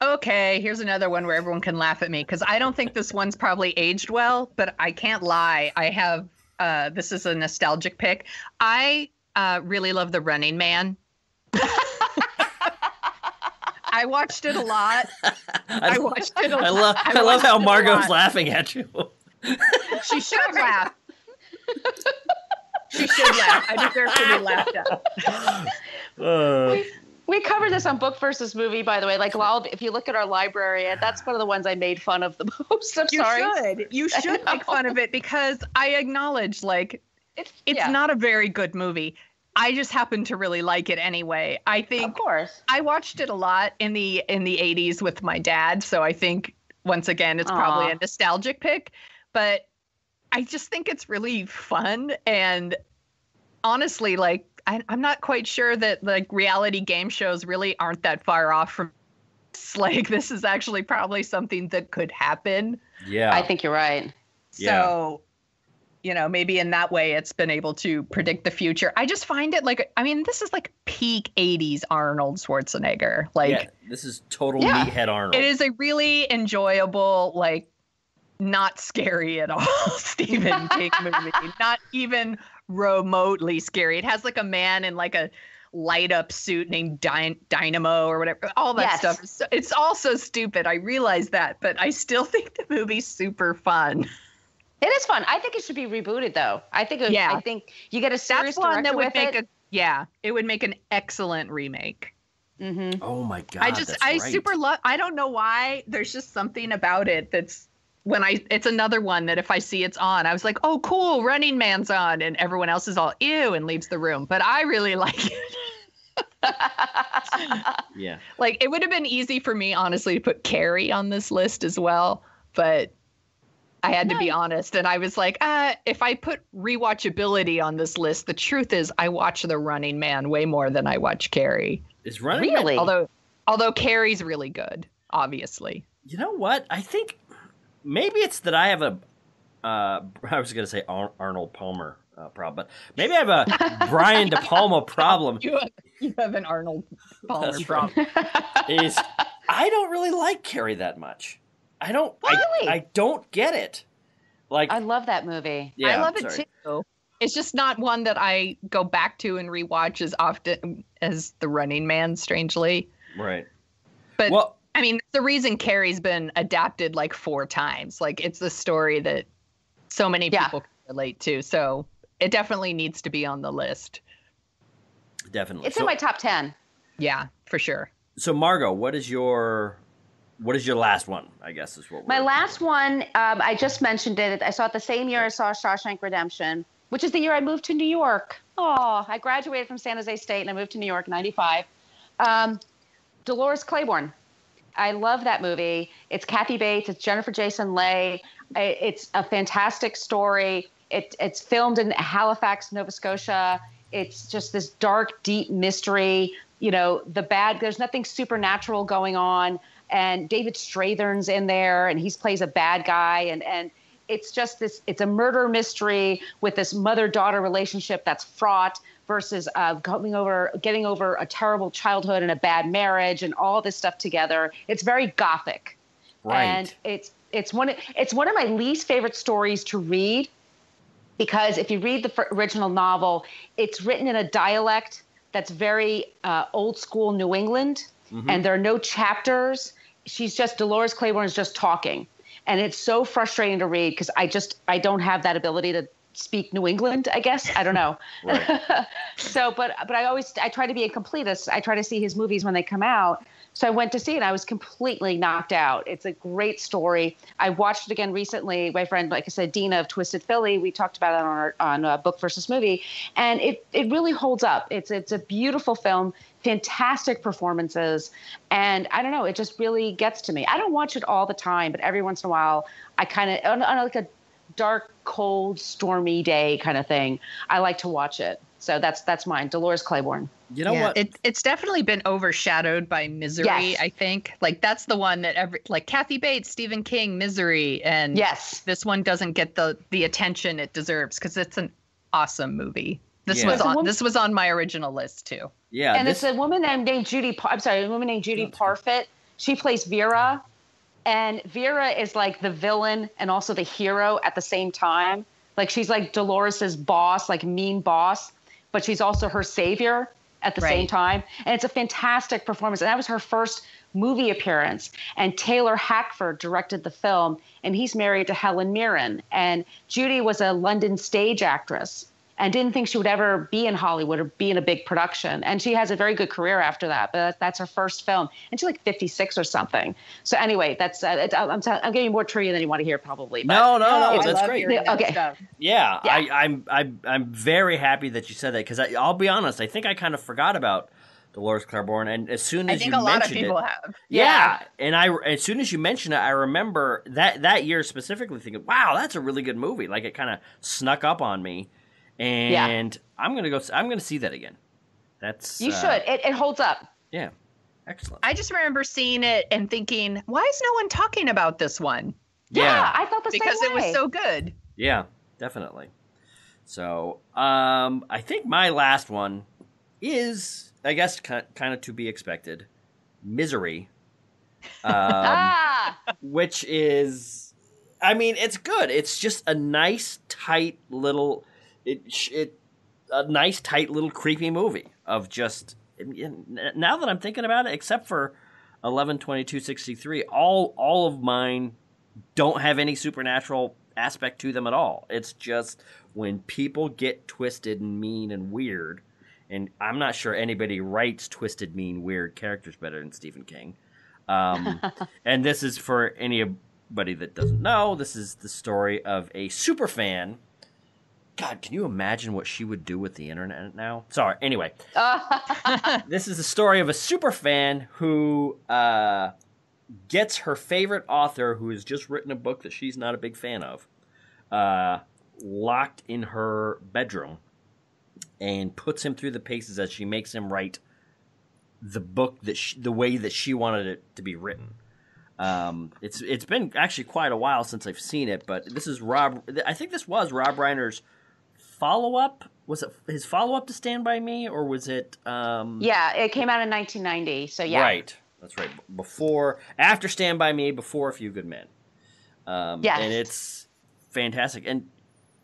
Okay, here's another one where everyone can laugh at me because I don't think this one's probably aged well, but I can't lie. I have uh, this is a nostalgic pick. I uh, really love The Running Man. I watched it a lot. I watched it a I lot. love. I, I love how watched it a Margo's laughing at you. She should laugh. she should laugh. I deserve to be laughed at. Uh, We covered this on Book versus Movie, by the way. Like, Lal, if you look at our library, and that's one of the ones I made fun of the <laughs> most. I'm You sorry. should. You <laughs> should make fun of it because I acknowledge like It's, it's yeah, not a very good movie. I just happen to really like it anyway. I think, Of course. I watched it a lot in the in the 80s with my dad, so I think once again it's probably a nostalgic pick, but I just think it's really fun and honestly like I, I'm not quite sure that like reality game shows really aren't that far off from <laughs> like this is actually probably something that could happen. yeah. I think you're right. Yeah. So you know, maybe in that way it's been able to predict the future. I just find it like, I mean, this is like peak 80s Arnold Schwarzenegger. Like, yeah, this is total Yeah. meathead Arnold. it is a really enjoyable, like, not scary at all <laughs> Stephen King movie. Not even remotely scary. It has like a man in like a light up suit named Dyn- Dynamo or whatever. All that Yes. stuff. It's, so- it's all so stupid. I realize that, but I still <laughs> think the movie's super fun. It is fun. I think it should be rebooted though. I think it, Yeah. I think you get a serious That's one that would make it. a yeah, it would make an excellent remake. hmm oh my god! I just that's I right. super love I don't know why there's just something about it that's when I it's another one that if I see it's on I was like oh cool Running Man's on and everyone else is all ew and leaves the room but I really <laughs> like it Yeah, like it would have been easy for me honestly to put Carrie on this list as well but I had to be honest and I was like uh if I put rewatchability on this list the truth is I watch The Running Man way more than I watch Carrie is running. Man- Really? although although Carrie's really good obviously You know what? I think maybe it's that I have a. Uh, <laughs> I was going to say Ar- Arnold Palmer uh, problem, but maybe I have a <laughs> Brian De Palma problem. You have, you have an Arnold Palmer That's problem. Is I don't really like Carrie that much. I don't. Really? I, I don't get it. Like, I love that movie. yeah, I love it sorry. too. It's just not one that I go back to and rewatch as often as The Running Man, strangely. Right. But Well, I mean, the reason Carrie's been adapted like four times. Like it's the story that so many Yeah. people can relate to. So it definitely needs to be on the list. definitely. It's so, in my top ten. Yeah, for sure. so Margo, what is your what is your last one? I guess is what My we're- last one, um, I just mentioned it. I saw it the same year I saw Shawshank Redemption, which is the year I moved to New York. Oh, I graduated from San Jose State and I moved to New York in '95. Um, Dolores Claiborne. I love that movie. It's Kathy Bates. It's Jennifer Jason Leigh. It's a fantastic story. It, it's filmed in Halifax, Nova Scotia. It's just this dark, deep mystery. You know, the bad. There's nothing supernatural going on, and David Strathairn's in there, and he plays a bad guy, and and it's just this. It's a murder mystery with this mother-daughter relationship that's fraught versus uh, coming over, getting over a terrible childhood and a bad marriage, and all this stuff together. It's very gothic right. and it's it's one it's one of my least favorite stories to read because if you read the original novel, it's written in a dialect that's very uh, old school New England, Mm-hmm. and there are no chapters. She's just Dolores Claiborne is just talking, and it's so frustrating to read because I just I don't have that ability to speak New England. I guess I don't know. <laughs> So, but but I always I try to be a completist. I try to see his movies when they come out. So I went to see it. and I was completely knocked out. It's a great story. I watched it again recently. My friend, like I said, Dina of Twisted Philly, we talked about it on our, on uh, Book versus Movie, and it it really holds up. It's it's a beautiful film, fantastic performances, and I don't know, it just really gets to me. I don't watch it all the time, but every once in a while, I kind of on, on like a dark, cold, stormy day kind of thing. I like to watch it. So that's that's mine, Dolores Claiborne. you know yeah, what? It, it's definitely been overshadowed by Misery, Yes. I think. Like that's the one that every like Kathy Bates, Stephen King, Misery, and Yes. this one doesn't get the the attention it deserves because it's an awesome movie. This Yeah. was on wom- this was on my original list too. yeah. and this, it's a woman named, named Judy. Par- I'm sorry, a woman named Judy Parfitt. She plays Vera, and Vera is like the villain and also the hero at the same time. Like she's like Dolores's boss, like mean boss, but she's also her savior at the same time. And it's a fantastic performance. And that was her first movie appearance. And Taylor Hackford directed the film, and he's married to Helen Mirren. And Judy was a London stage actress and didn't think she would ever be in Hollywood or be in a big production. And she has a very good career after that, but that's her first film. And she's like 56 or something. So anyway, that's uh, it's, I'm, t- I'm giving you more trivia than you want to hear probably. But no, no, no. I that's love great. hearing Okay. stuff. Yeah, Yeah. I, I'm I'm I'm very happy that you said that because I'll be honest, I think I kind of forgot about Dolores Claiborne, and as soon as I as think you a lot of mentioned people it, have. yeah, and I as soon as you mentioned it, I remember that that year specifically thinking, wow, that's a really good movie. Like it kind of snuck up on me, and I'm gonna go. I'm gonna see that again. That's you uh, should. It, it holds up. Yeah, excellent. I just remember seeing it and thinking, why is no one talking about this one? Yeah, yeah, I felt the Because same it was so good. yeah. definitely. So, um, I think my last one is, I guess, kind of to be expected, Misery, <laughs> um, ah, which is, I mean, it's good. It's just a nice, tight little, it, it, a nice, tight little creepy movie of just. Now that I'm thinking about it, except for eleven twenty two sixty three, all all of mine don't have any supernatural aspect to them at all. It's just when people get twisted and mean and weird, and I'm not sure anybody writes twisted, mean, weird characters better than Stephen King. Um, <laughs> and this is for anybody that doesn't know. This is the story of a super fan. God, can you imagine what she would do with the internet now? Sorry. Anyway, <laughs> this is the story of a super fan who uh, gets her favorite author, who has just written a book that she's not a big fan of, uh, locked in her bedroom and puts him through the paces as she makes him write the book that she, the way that she wanted it to be written. Um, it's it's been actually quite a while since I've seen it, but this is Rob. I think this was Rob Reiner's follow up. Was it his follow up to Stand by Me, or was it? Um, yeah, it came out in 1990. So yeah, right. That's right. Before, after Stand by Me, before A Few Good Men. Um, yes. and it's fantastic. And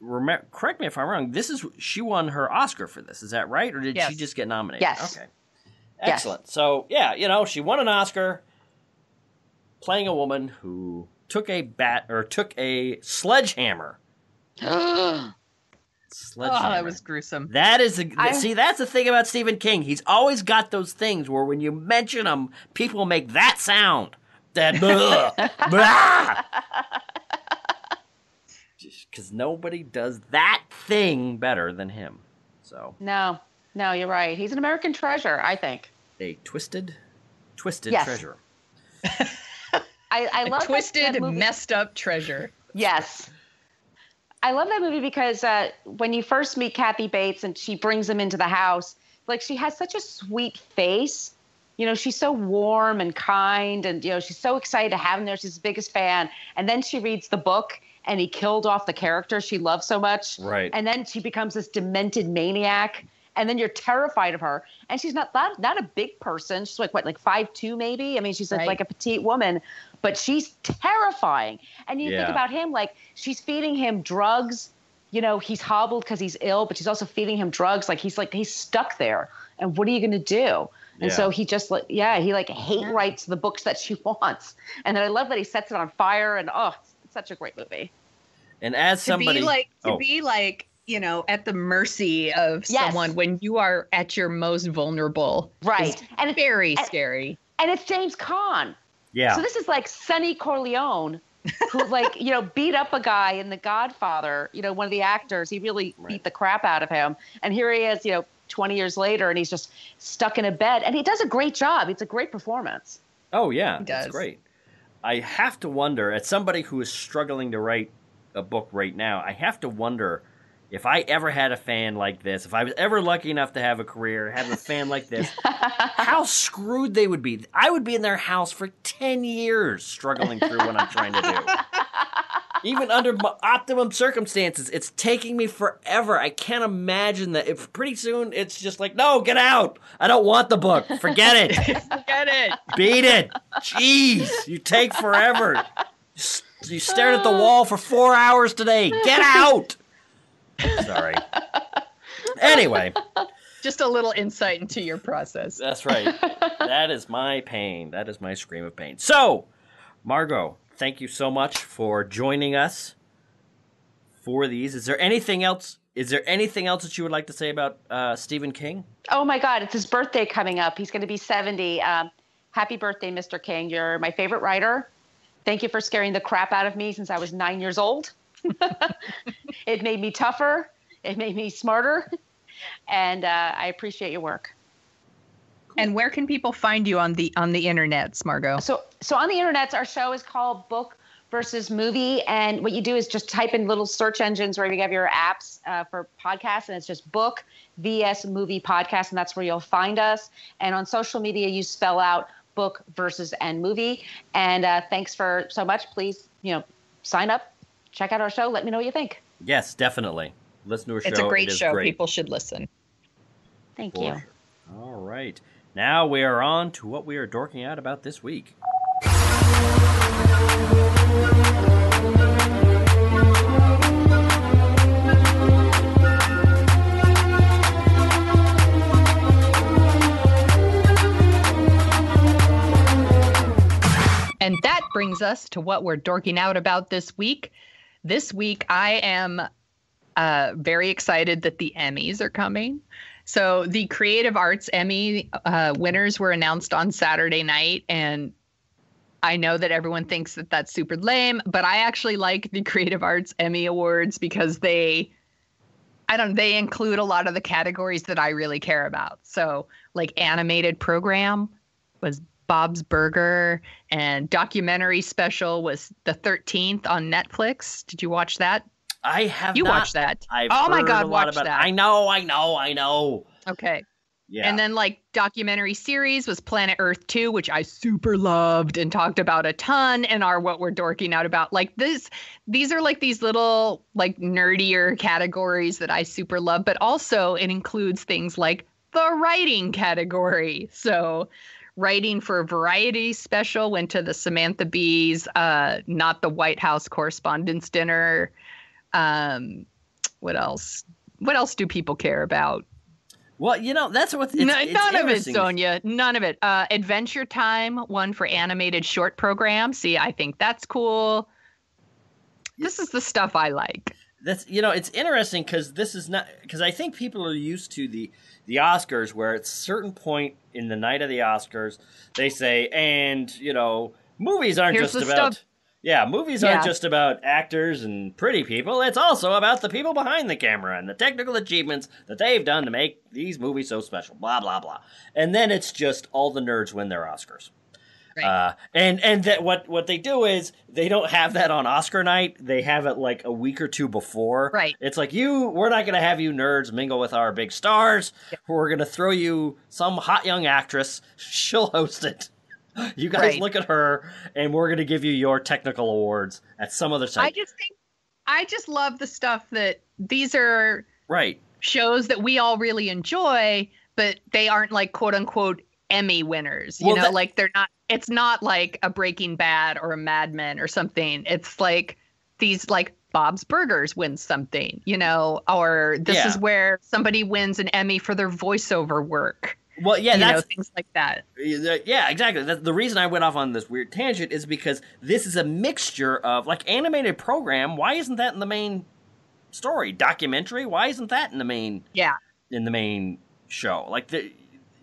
remember, correct me if I'm wrong. This is she won her Oscar for this. Is that right, or did Yes. she just get nominated? Yes. Okay. Yes. Excellent. So yeah, you know, she won an Oscar playing a woman who took a bat or took a sledgehammer. <gasps> <gasps> Oh, that was gruesome. That is a, I- see. That's the thing about Stephen King. He's always got those things where when you mention them, people make that sound. That <laughs> because nobody does that thing better than him. So no, no, you're right. He's an American treasure, I think. a twisted, twisted Yes. treasure. <laughs> I love that- twisted, messed up treasure. Yes. I love that movie because uh, when you first meet Kathy Bates and she brings him into the house, like she has such a sweet face. You know, she's so warm and kind, and you know, she's so excited to have him there. She's his biggest fan. And then she reads the book, and he killed off the character she loves so much. Right. And then she becomes this demented maniac, and then you're terrified of her. And she's not not, not a big person. She's like what, like five two maybe? I mean, she's Right. like a petite woman, but she's terrifying. And you Yeah. think about him like she's feeding him drugs. You know, he's hobbled because he's ill, but she's also feeding him drugs. Like he's like he's stuck there. And what are you going to do? And Yeah. so he just like yeah, he like hate writes the books that she <laughs> wants. And then I love that he sets it on fire. And oh, it's such a great movie. And as To somebody, be like to oh, be like you know at the mercy of Yes. someone when you are at your most vulnerable. Right. And it's very and- scary. and it's James Caan. Yeah, So this is like Sonny Corleone, who <laughs> like you know beat up a guy in The Godfather. You know, one of the actors. He really Right. beat the crap out of him, and here he is. You know, 20 years later, and he's just stuck in a bed, and he does a great job. It's a great performance. Oh yeah, He that's does. great. I have to wonder, as somebody who is struggling to write a book right now, I have to wonder if I ever had a fan like this, if I was ever lucky enough to have a career, have a fan like this, <laughs> how screwed they would be. I would be in their house for ten years struggling through what I'm trying to do. <laughs> Even under optimum circumstances, it's taking me forever. I can't imagine that. If pretty soon it's just like, no, get out. I don't want the book. Forget it. <laughs> Get it. Beat it. Jeez, you take forever. You stared at the wall for four hours today. Get out. Sorry. <laughs> Anyway, Just a little insight into your process. that's right. That is my pain. That is my scream of pain. So, Margo, thank you so much for joining us for these. Is there anything else? Is there anything else that you would like to say about uh, Stephen King? Oh my God, it's his birthday coming up. He's going to be 70. Um, happy birthday, Mr. King. You're my favorite writer. Thank you for scaring the crap out of me since I was nine years old. <laughs> it made me tougher. It made me smarter. And uh, I appreciate your work. And where can people find you on the on the internet, Margo? So, so on the internet, our show is called Book versus Movie, and what you do is just type in little search engines wherever you have your apps uh, for podcasts, and it's just Book vs Movie Podcast, and that's where you'll find us. And on social media, you spell out Book versus and Movie. And uh, thanks for so much. Please, you know, sign up, check out our show. Let me know what you think. Yes, definitely. Listen to a show. It's a great It is show. great. People should listen. Thank For you. sure. All right. Now we are on to what we are dorking out about this week. And that brings us to what we're dorking out about this week. This week, I am uh, very excited that the Emmys are coming. So, the Creative Arts Emmy uh, winners were announced on Saturday night. And I know that everyone thinks that that's super lame, but I actually like the Creative Arts Emmy Awards because they. I don't they include a lot of the categories that I really care about. So, like animated program was Bob's Burger and documentary special was the 13th on Netflix. Did you watch that? I have You not, watched that. I've oh my god, watch that. I know, I know, I know. okay. Yeah. And then like documentary series was Planet Earth 2, which I super loved and talked about a ton and are what we're dorking out about. Like this these are like these little like nerdier categories that I super love, but also it includes things like the writing category. So writing for a variety special went to the Samantha Bees, uh, not the White House Correspondents' Dinner. Um, what else? What else do people care about? well, you know, that's what No, none of it. Sonia. None of it. Uh, Adventure Time, one for animated short program. See, I think that's cool. This is the stuff I like. That's you know, it's interesting because this is not because I think people are used to the the Oscars where at a certain point in the night of the Oscars they say, and you know, movies aren't Here's just about. stuff- Yeah, movies aren't just about actors and pretty people. It's also about the people behind the camera and the technical achievements that they've done to make these movies so special. Blah blah blah. And then it's just all the nerds win their Oscars. Right. Uh, and and that what what they do is they don't have that on Oscar night. They have it like a week or two before. Right. It's like you. We're not going to have you nerds mingle with our big stars. We're going to throw you some hot young actress. She'll host it. You guys Right. look at her, and we're going to give you your technical awards at some other time. I just think, I just love the stuff that these are right. shows that we all really enjoy, but they aren't like quote unquote Emmy winners. You Well, know, that- like they're not. It's not like a Breaking Bad or a Mad Men or something. It's like these like Bob's Burgers wins something. You know, or this Yeah. is where somebody wins an Emmy for their voiceover work. Well, yeah, you know, that's things like that. Yeah, exactly. That's the reason I went off on this weird tangent is because this is a mixture of like animated program. Why isn't that in the main story? Documentary. Why isn't that in the main Yeah. in the main show? Like the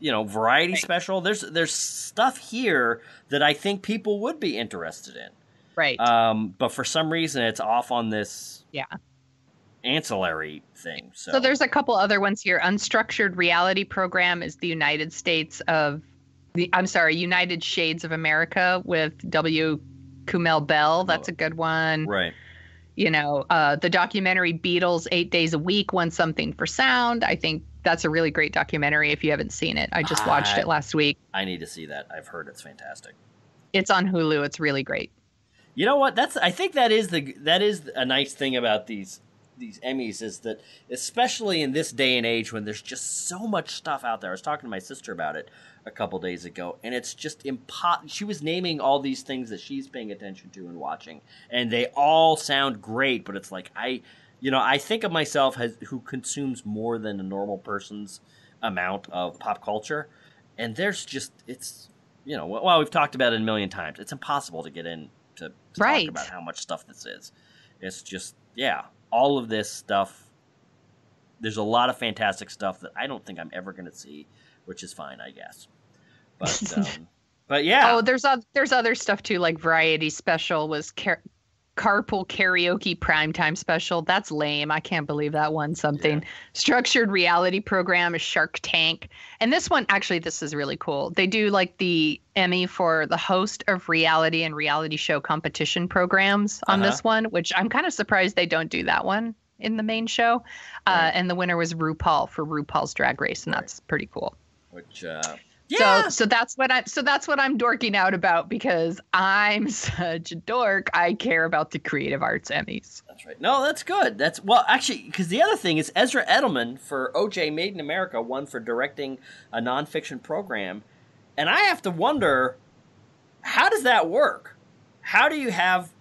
you know variety Right. special. There's there's stuff here that I think people would be interested in. Right. Um, but for some reason, it's off on this yeah. ancillary thing. So, So there's a couple other ones here. Unstructured reality program is the United States of the I'm sorry, United Shades of America with W. Kamau Bell. That's a good one. right. You know, uh, the documentary Beatles Eight Days a Week won something for sound. I think that's a really great documentary if you haven't seen it. I just watched I- it last week. I need to see that. I've heard it's fantastic. It's on Hulu. It's really great. You know what? That's I think that is the that is a nice thing about these these Emmys is that especially in this day and age when there's just so much stuff out there. I was talking to my sister about it a couple days ago, and it's just impo- She was naming all these things that she's paying attention to and watching, and they all sound great. But it's like I, you know, I think of myself as who consumes more than a normal person's amount of pop culture, and there's just it's you know well we've talked about it a million times. It's impossible to get in to, to Right. talk about how much stuff this is. It's just yeah, all of this stuff. There's a lot of fantastic stuff that I don't think I'm ever going to see, which is fine, I guess. But <laughs> um, but yeah, Oh, there's there's other stuff too, like Variety Special was car- Carpool Karaoke Primetime Special. That's lame. I can't believe that won something. Structured Reality Program is Shark Tank, and this one actually this is really cool. They do like the Emmy for the host of reality and reality show competition programs on Uh-huh. this one, which I'm kind of surprised they don't do that one in the main show. Uh, and the winner was RuPaul for RuPaul's Drag Race, and Right. that's pretty cool. which uh, Yeah. So so that's what I'm so that's what I'm dorking out about because I'm <laughs> such a dork. I care about the creative arts Emmys. That's right. No, that's good. That's well, actually, because the other thing is Ezra Edelman for OJ Made in America won for directing a nonfiction program, and I have to wonder, how does that work? How do you have?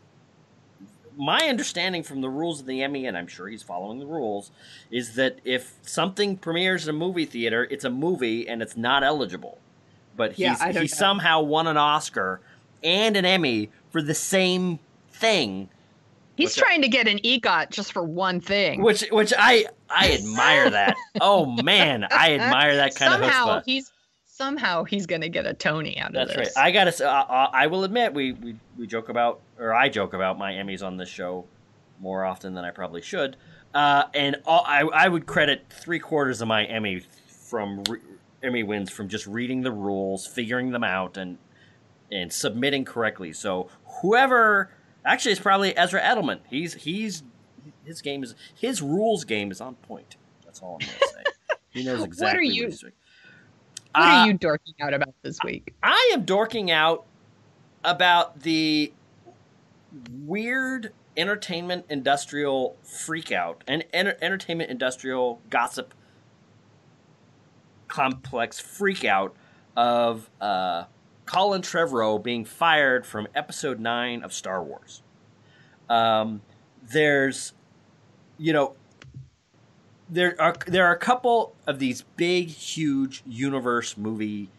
My understanding from the rules of the Emmy, and I'm sure he's following the rules, is that if something premieres in a movie theater, it's a movie and it's not eligible. But Yeah, he's, I he know. somehow won an Oscar and an Emmy for the same thing He's Which I- trying to get an EGOT just for one thing. which which I I admire that. <laughs> Oh man, I admire that kind somehow of chutzpah. he's somehow he's gonna get a Tony out of That's right. this. I gotta. say, Uh, uh, I will admit, we, we we joke about, or I joke about my Emmys on this show more often than I probably should. Uh, and all, I I would credit three quarters of my Emmy from re- Emmy wins from just reading the rules, figuring them out, and and submitting correctly. So whoever actually it's probably Ezra Edelman. He's he's his game is his rules game is on point. That's all I'm gonna say. He knows exactly <laughs> What are what, you- he's doing. What Uh, are you dorking out about this week? I am dorking out about the weird entertainment industrial freakout and enter- entertainment industrial gossip complex freakout of uh, Colin Trevorrow being fired from episode 9 of Star Wars. Um, there's, you know, there are there are a couple of these big, huge universe movie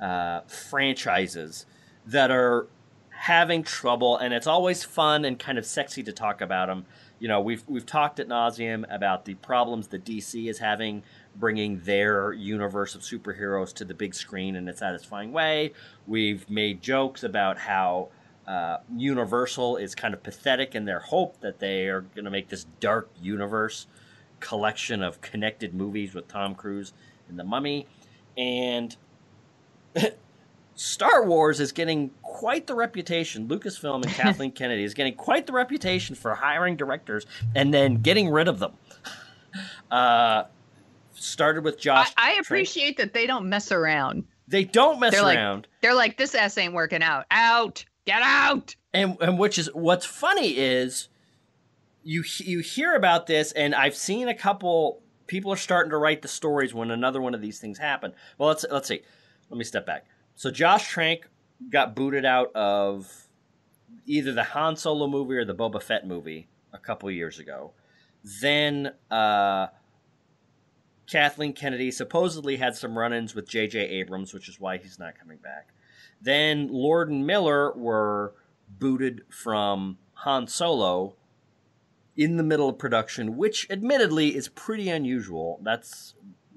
uh, franchises that are having trouble, and it's always fun and kind of sexy to talk about them. You know, we've we've talked at nauseum about the problems that DC is having bringing their universe of superheroes to the big screen in a satisfying way. We've made jokes about how uh, Universal is kind of pathetic in their hope that they are going to make this dark universe collection of connected movies with Tom Cruise and the Mummy, and <laughs> Star Wars is getting quite the reputation. Lucasfilm and Kathleen <laughs> Kennedy is getting quite the reputation for hiring directors and then getting rid of them. <laughs> Uh, started with Josh. I Trank. appreciate that they don't mess around. They don't mess They're like- around. They're like, this S ain't working out. Out. Get out. and and which is what's funny is you you hear about this and I've seen a couple people are starting to write the stories when another one of these things happen. Well, let's let's see. Let me step back. So Josh Trank got booted out of either the Han Solo movie or the Boba Fett movie a couple years ago. Then uh Kathleen Kennedy supposedly had some run-ins with J.J. Abrams, which is why he's not coming back. Then Lord and Miller were booted from Han Solo in the middle of production, which admittedly is pretty unusual. That's,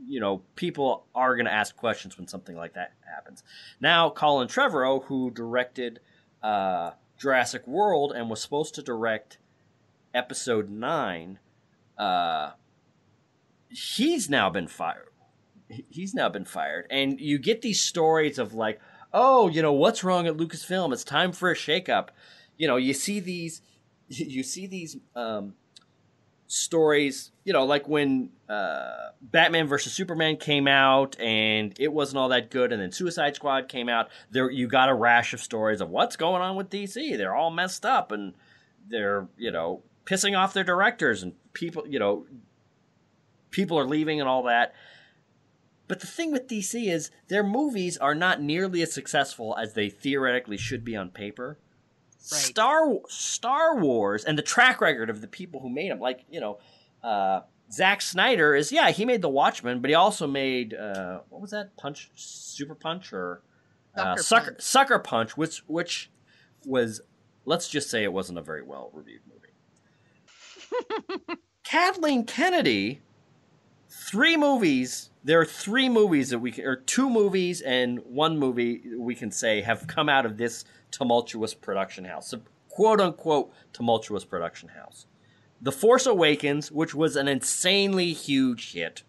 you know, people are going to ask questions when something like that happens. Now, Colin Trevorrow, who directed uh, Jurassic World and was supposed to direct episode 9, uh, he's now been fired. He's now been fired. And you get these stories of like, oh, you know, what's wrong at Lucasfilm? It's time for a shakeup. You know, you see these, you see these um, stories. You know, like when uh, Batman versus Superman came out, and it wasn't all that good, and then Suicide Squad came out. There, you got a rash of stories of what's going on with DC. They're all messed up, and they're you know pissing off their directors, and people, you know, people are leaving and all that. But the thing with DC is their movies are not nearly as successful as they theoretically should be on paper. Star Star Wars and the track record of the people who made them, like you know, uh, Zack Snyder is yeah he made The Watchmen, but he also made uh, what was that Punch Super Punch or uh, Sucker Sucker Punch. Sucker Punch, which which was let's just say it wasn't a very well reviewed movie. <laughs> Kathleen Kennedy, three movies. There are three movies that we can, or two movies and one movie we can say have come out of this tumultuous production house, so quote unquote tumultuous production house. The Force Awakens, which was an insanely huge hit.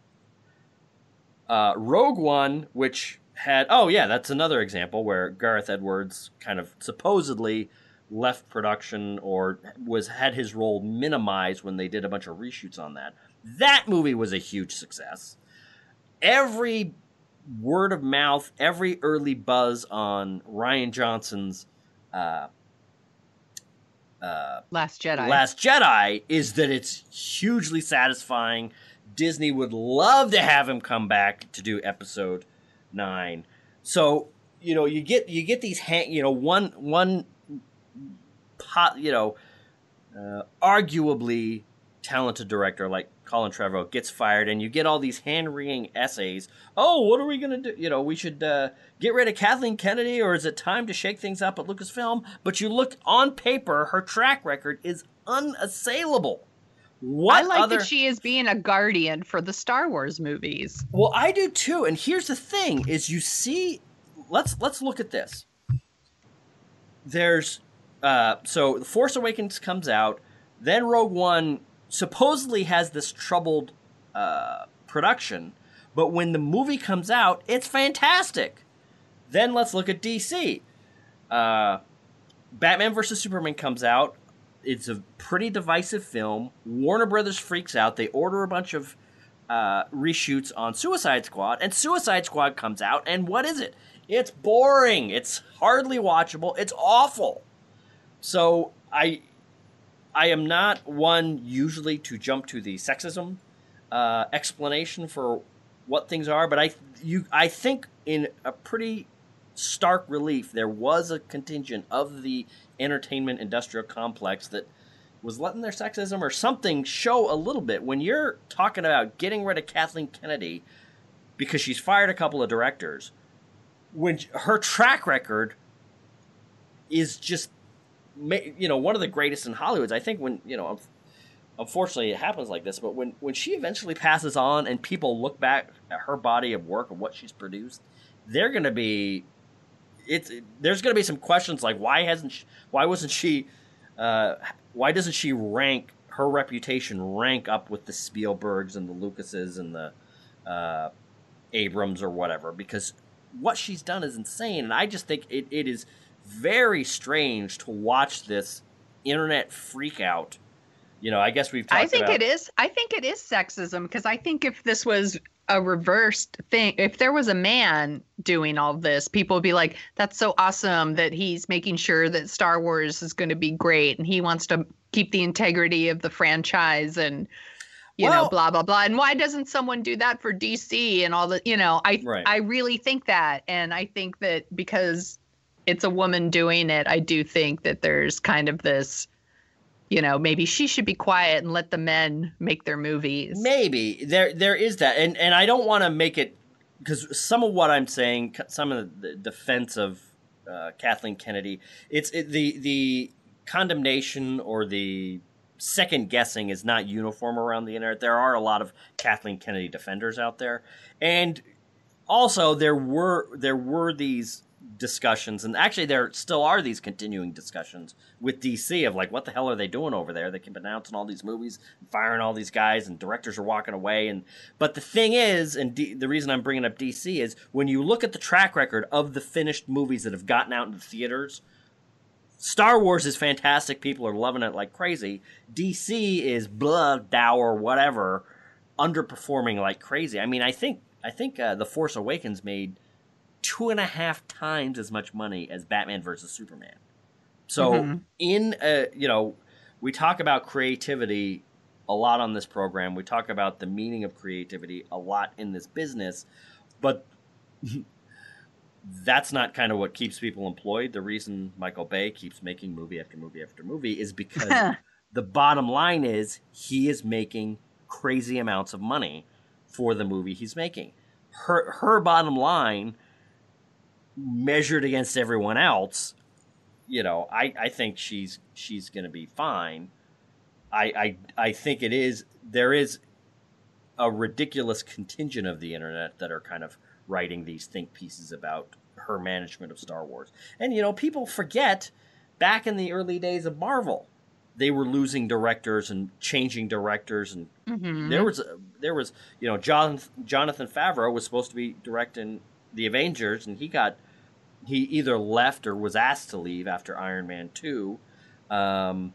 Uh, Rogue One, which had oh yeah, that's another example where Gareth Edwards kind of supposedly left production or was had his role minimized when they did a bunch of reshoots on that. That movie was a huge success. Every word of mouth, every early buzz on Rian Johnson's uh, uh, Last Jedi. Last Jedi is that it's hugely satisfying. Disney would love to have him come back to do episode nine. So you know you get you get these hang, you know one one pot you know uh, arguably talented director like Colin Trevorrow gets fired, and you get all these hand wringing essays. Oh, what are we gonna do? You know, we should uh, get rid of Kathleen Kennedy, or is it time to shake things up at Lucasfilm? But you look on paper, her track record is unassailable. What I like other... that she is being a guardian for the Star Wars movies. Well, I do too. And here's the thing: is you see, let's let's look at this. There's uh, so the Force Awakens comes out, then Rogue One supposedly has this troubled uh, production, but when the movie comes out, it's fantastic. Then let's look at DC. Uh, Batman vs Superman comes out. It's a pretty divisive film. Warner Brothers freaks out. They order a bunch of uh, reshoots on Suicide Squad, and Suicide Squad comes out, and what is it? It's boring. It's hardly watchable. It's awful. So I I am not one usually to jump to the sexism uh, explanation for what things are, but I you I think in a pretty stark relief there was a contingent of the entertainment industrial complex that was letting their sexism or something show a little bit. When you're talking about getting rid of Kathleen Kennedy because she's fired a couple of directors when her track record is just you know one of the greatest in Hollywood. I think when you know, unfortunately, it happens like this. But when when she eventually passes on and people look back at her body of work and what she's produced, they're going to be it's there's going to be some questions like why hasn't she, why wasn't she uh, why doesn't she rank her reputation rank up with the Spielbergs and the Lucases and the uh, Abrams or whatever because what she's done is insane and I just think it, it is very strange to watch this internet freak out. You know, I guess we've. Talked. I think about- it is. I think it is sexism because I think if this was a reversed thing, if there was a man doing all this, people would be like, "That's so awesome that he's making sure that Star Wars is going to be great and he wants to keep the integrity of the franchise and." you Well- know blah blah blah and why doesn't someone do that for dc and all the you know i Right. i really think that and i think that because it's a woman doing it i do think that there's kind of this you know maybe she should be quiet and let the men make their movies. Maybe. There there is that, and and I don't want to make it because some of what I'm saying, some of the defense of uh, Kathleen Kennedy, it's it, the the condemnation or the second guessing is not uniform around the internet. There are a lot of Kathleen Kennedy defenders out there, and also there were there were these discussions and actually there still are these continuing discussions with DC of like what the hell are they doing over there? They keep announcing all these movies firing all these guys and directors are walking away and but the thing is and D, the reason I'm bringing up DC is when you look at the track record of the finished movies that have gotten out into theaters Star Wars is fantastic. People are loving it like crazy. DC is blah dour whatever underperforming like crazy. I mean I think I think uh, the Force Awakens made two and a half times as much money as Batman versus Superman. So Mhm. in uh, you know, we talk about creativity a lot on this program. We talk about the meaning of creativity a lot in this business, but <laughs> that's not kind of what keeps people employed. The reason Michael Bay keeps making movie after movie after movie is because <laughs> the bottom line is he is making crazy amounts of money for the movie he's making. Her her bottom line measured against everyone else, you know, I, I think she's she's gonna be fine. I, I I think it is there is a ridiculous contingent of the internet that are kind of writing these think pieces about her management of Star Wars. And you know, people forget back in the early days of Marvel, they were losing directors and changing directors and Mhm. there was there was you know Jon Jonathan Favreau was supposed to be directing the Avengers and he got he either left or was asked to leave after Iron Man two. Um,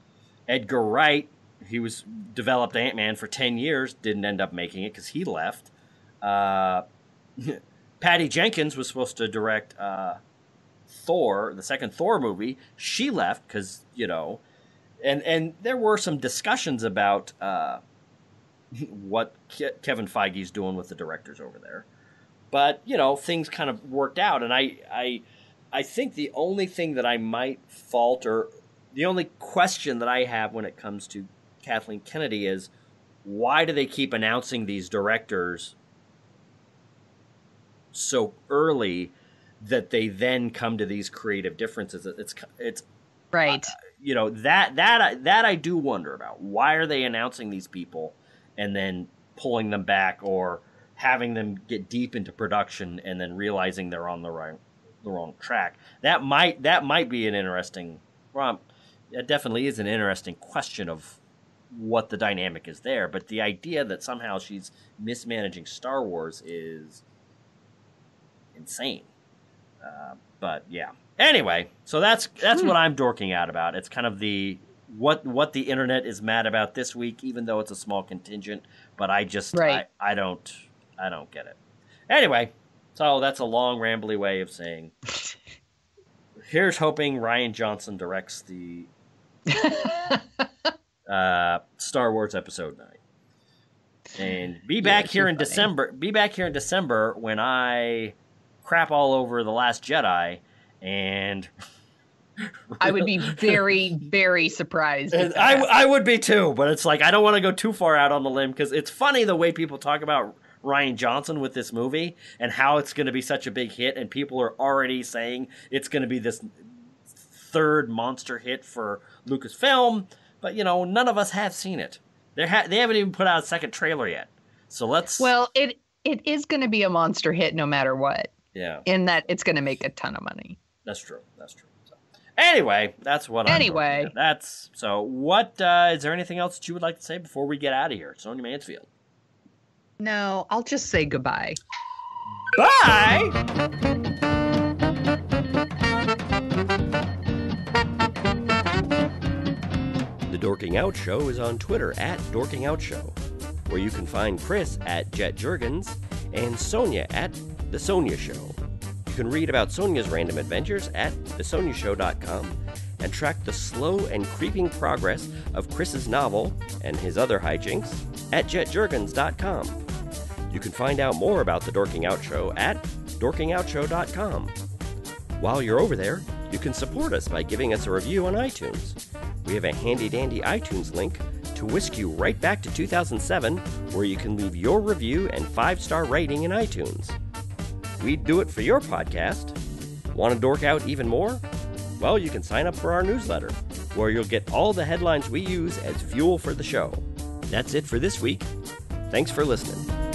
Edgar Wright he was developed Ant Man for ten years didn't end up making it because he left. Uh, <laughs> Patty Jenkins was supposed to direct uh, Thor, the second Thor movie. She left because you know, and and there were some discussions about uh, <laughs> what Ke- Kevin Feige's doing with the directors over there. But you know, things kind of worked out, and I I I think the only thing that I might falter, the only question that I have when it comes to Kathleen Kennedy is why do they keep announcing these directors so early that they then come to these creative differences? It's it's Right. Uh, you know that that that I do wonder about. Why are they announcing these people and then pulling them back or having them get deep into production and then realizing they're on the wrong the wrong track? That might that might be an interesting. Well, it definitely is an interesting question of what the dynamic is there. But the idea that somehow she's mismanaging Star Wars is insane. Uh, but yeah. Anyway, so that's that's what I'm dorking out about. It's kind of the what what the internet is mad about this week, even though it's a small contingent. But I just Right. I, I don't I don't get it. Anyway, so that's a long rambly way of saying. <laughs> Here's hoping Rian Johnson directs the <laughs> uh, Star Wars Episode Nine, and be back too here in funny. December. Be back here in December when I crap all over the Last Jedi, and <laughs> I would be very, very surprised. if And that I. I would be too, but it's like I don't want to go too far out on the limb because it's funny the way people talk about Rian Johnson with this movie and how it's going to be such a big hit, and people are already saying it's going to be this third monster hit for Lucasfilm. But you know, none of us have seen it. They ha- they haven't even put out a second trailer yet. So let's well, it it is going to be a monster hit no matter what. yeah, In that it's going to make a ton of money. that's true. That's true. So, anyway, that's what. I'm Anyway. that's so. What uh, is there anything else that you would like to say before we get out of here, Sonia Mansfield? No, I'll just say goodbye. Bye. The Dorking Out Show is on Twitter at Dorking Out Show, where you can find Chris at Jet Jurgens and Sonia at The Sonia Show. You can read about Sonia's random adventures at thesoniashow.com and track the slow and creeping progress of Chris's novel and his other hijinks at jetjurgens.com. You can find out more about The Dorking Out Show at dorkingoutshow.com. While you're over there, you can support us by giving us a review on iTunes. We have a handy dandy iTunes link to whisk you right back to 2007, where you can leave your review and five star rating in iTunes. We'd do it for your podcast. Want to dork out even more? Well, you can sign up for our newsletter, where you'll get all the headlines we use as fuel for the show. That's it for this week. Thanks for listening.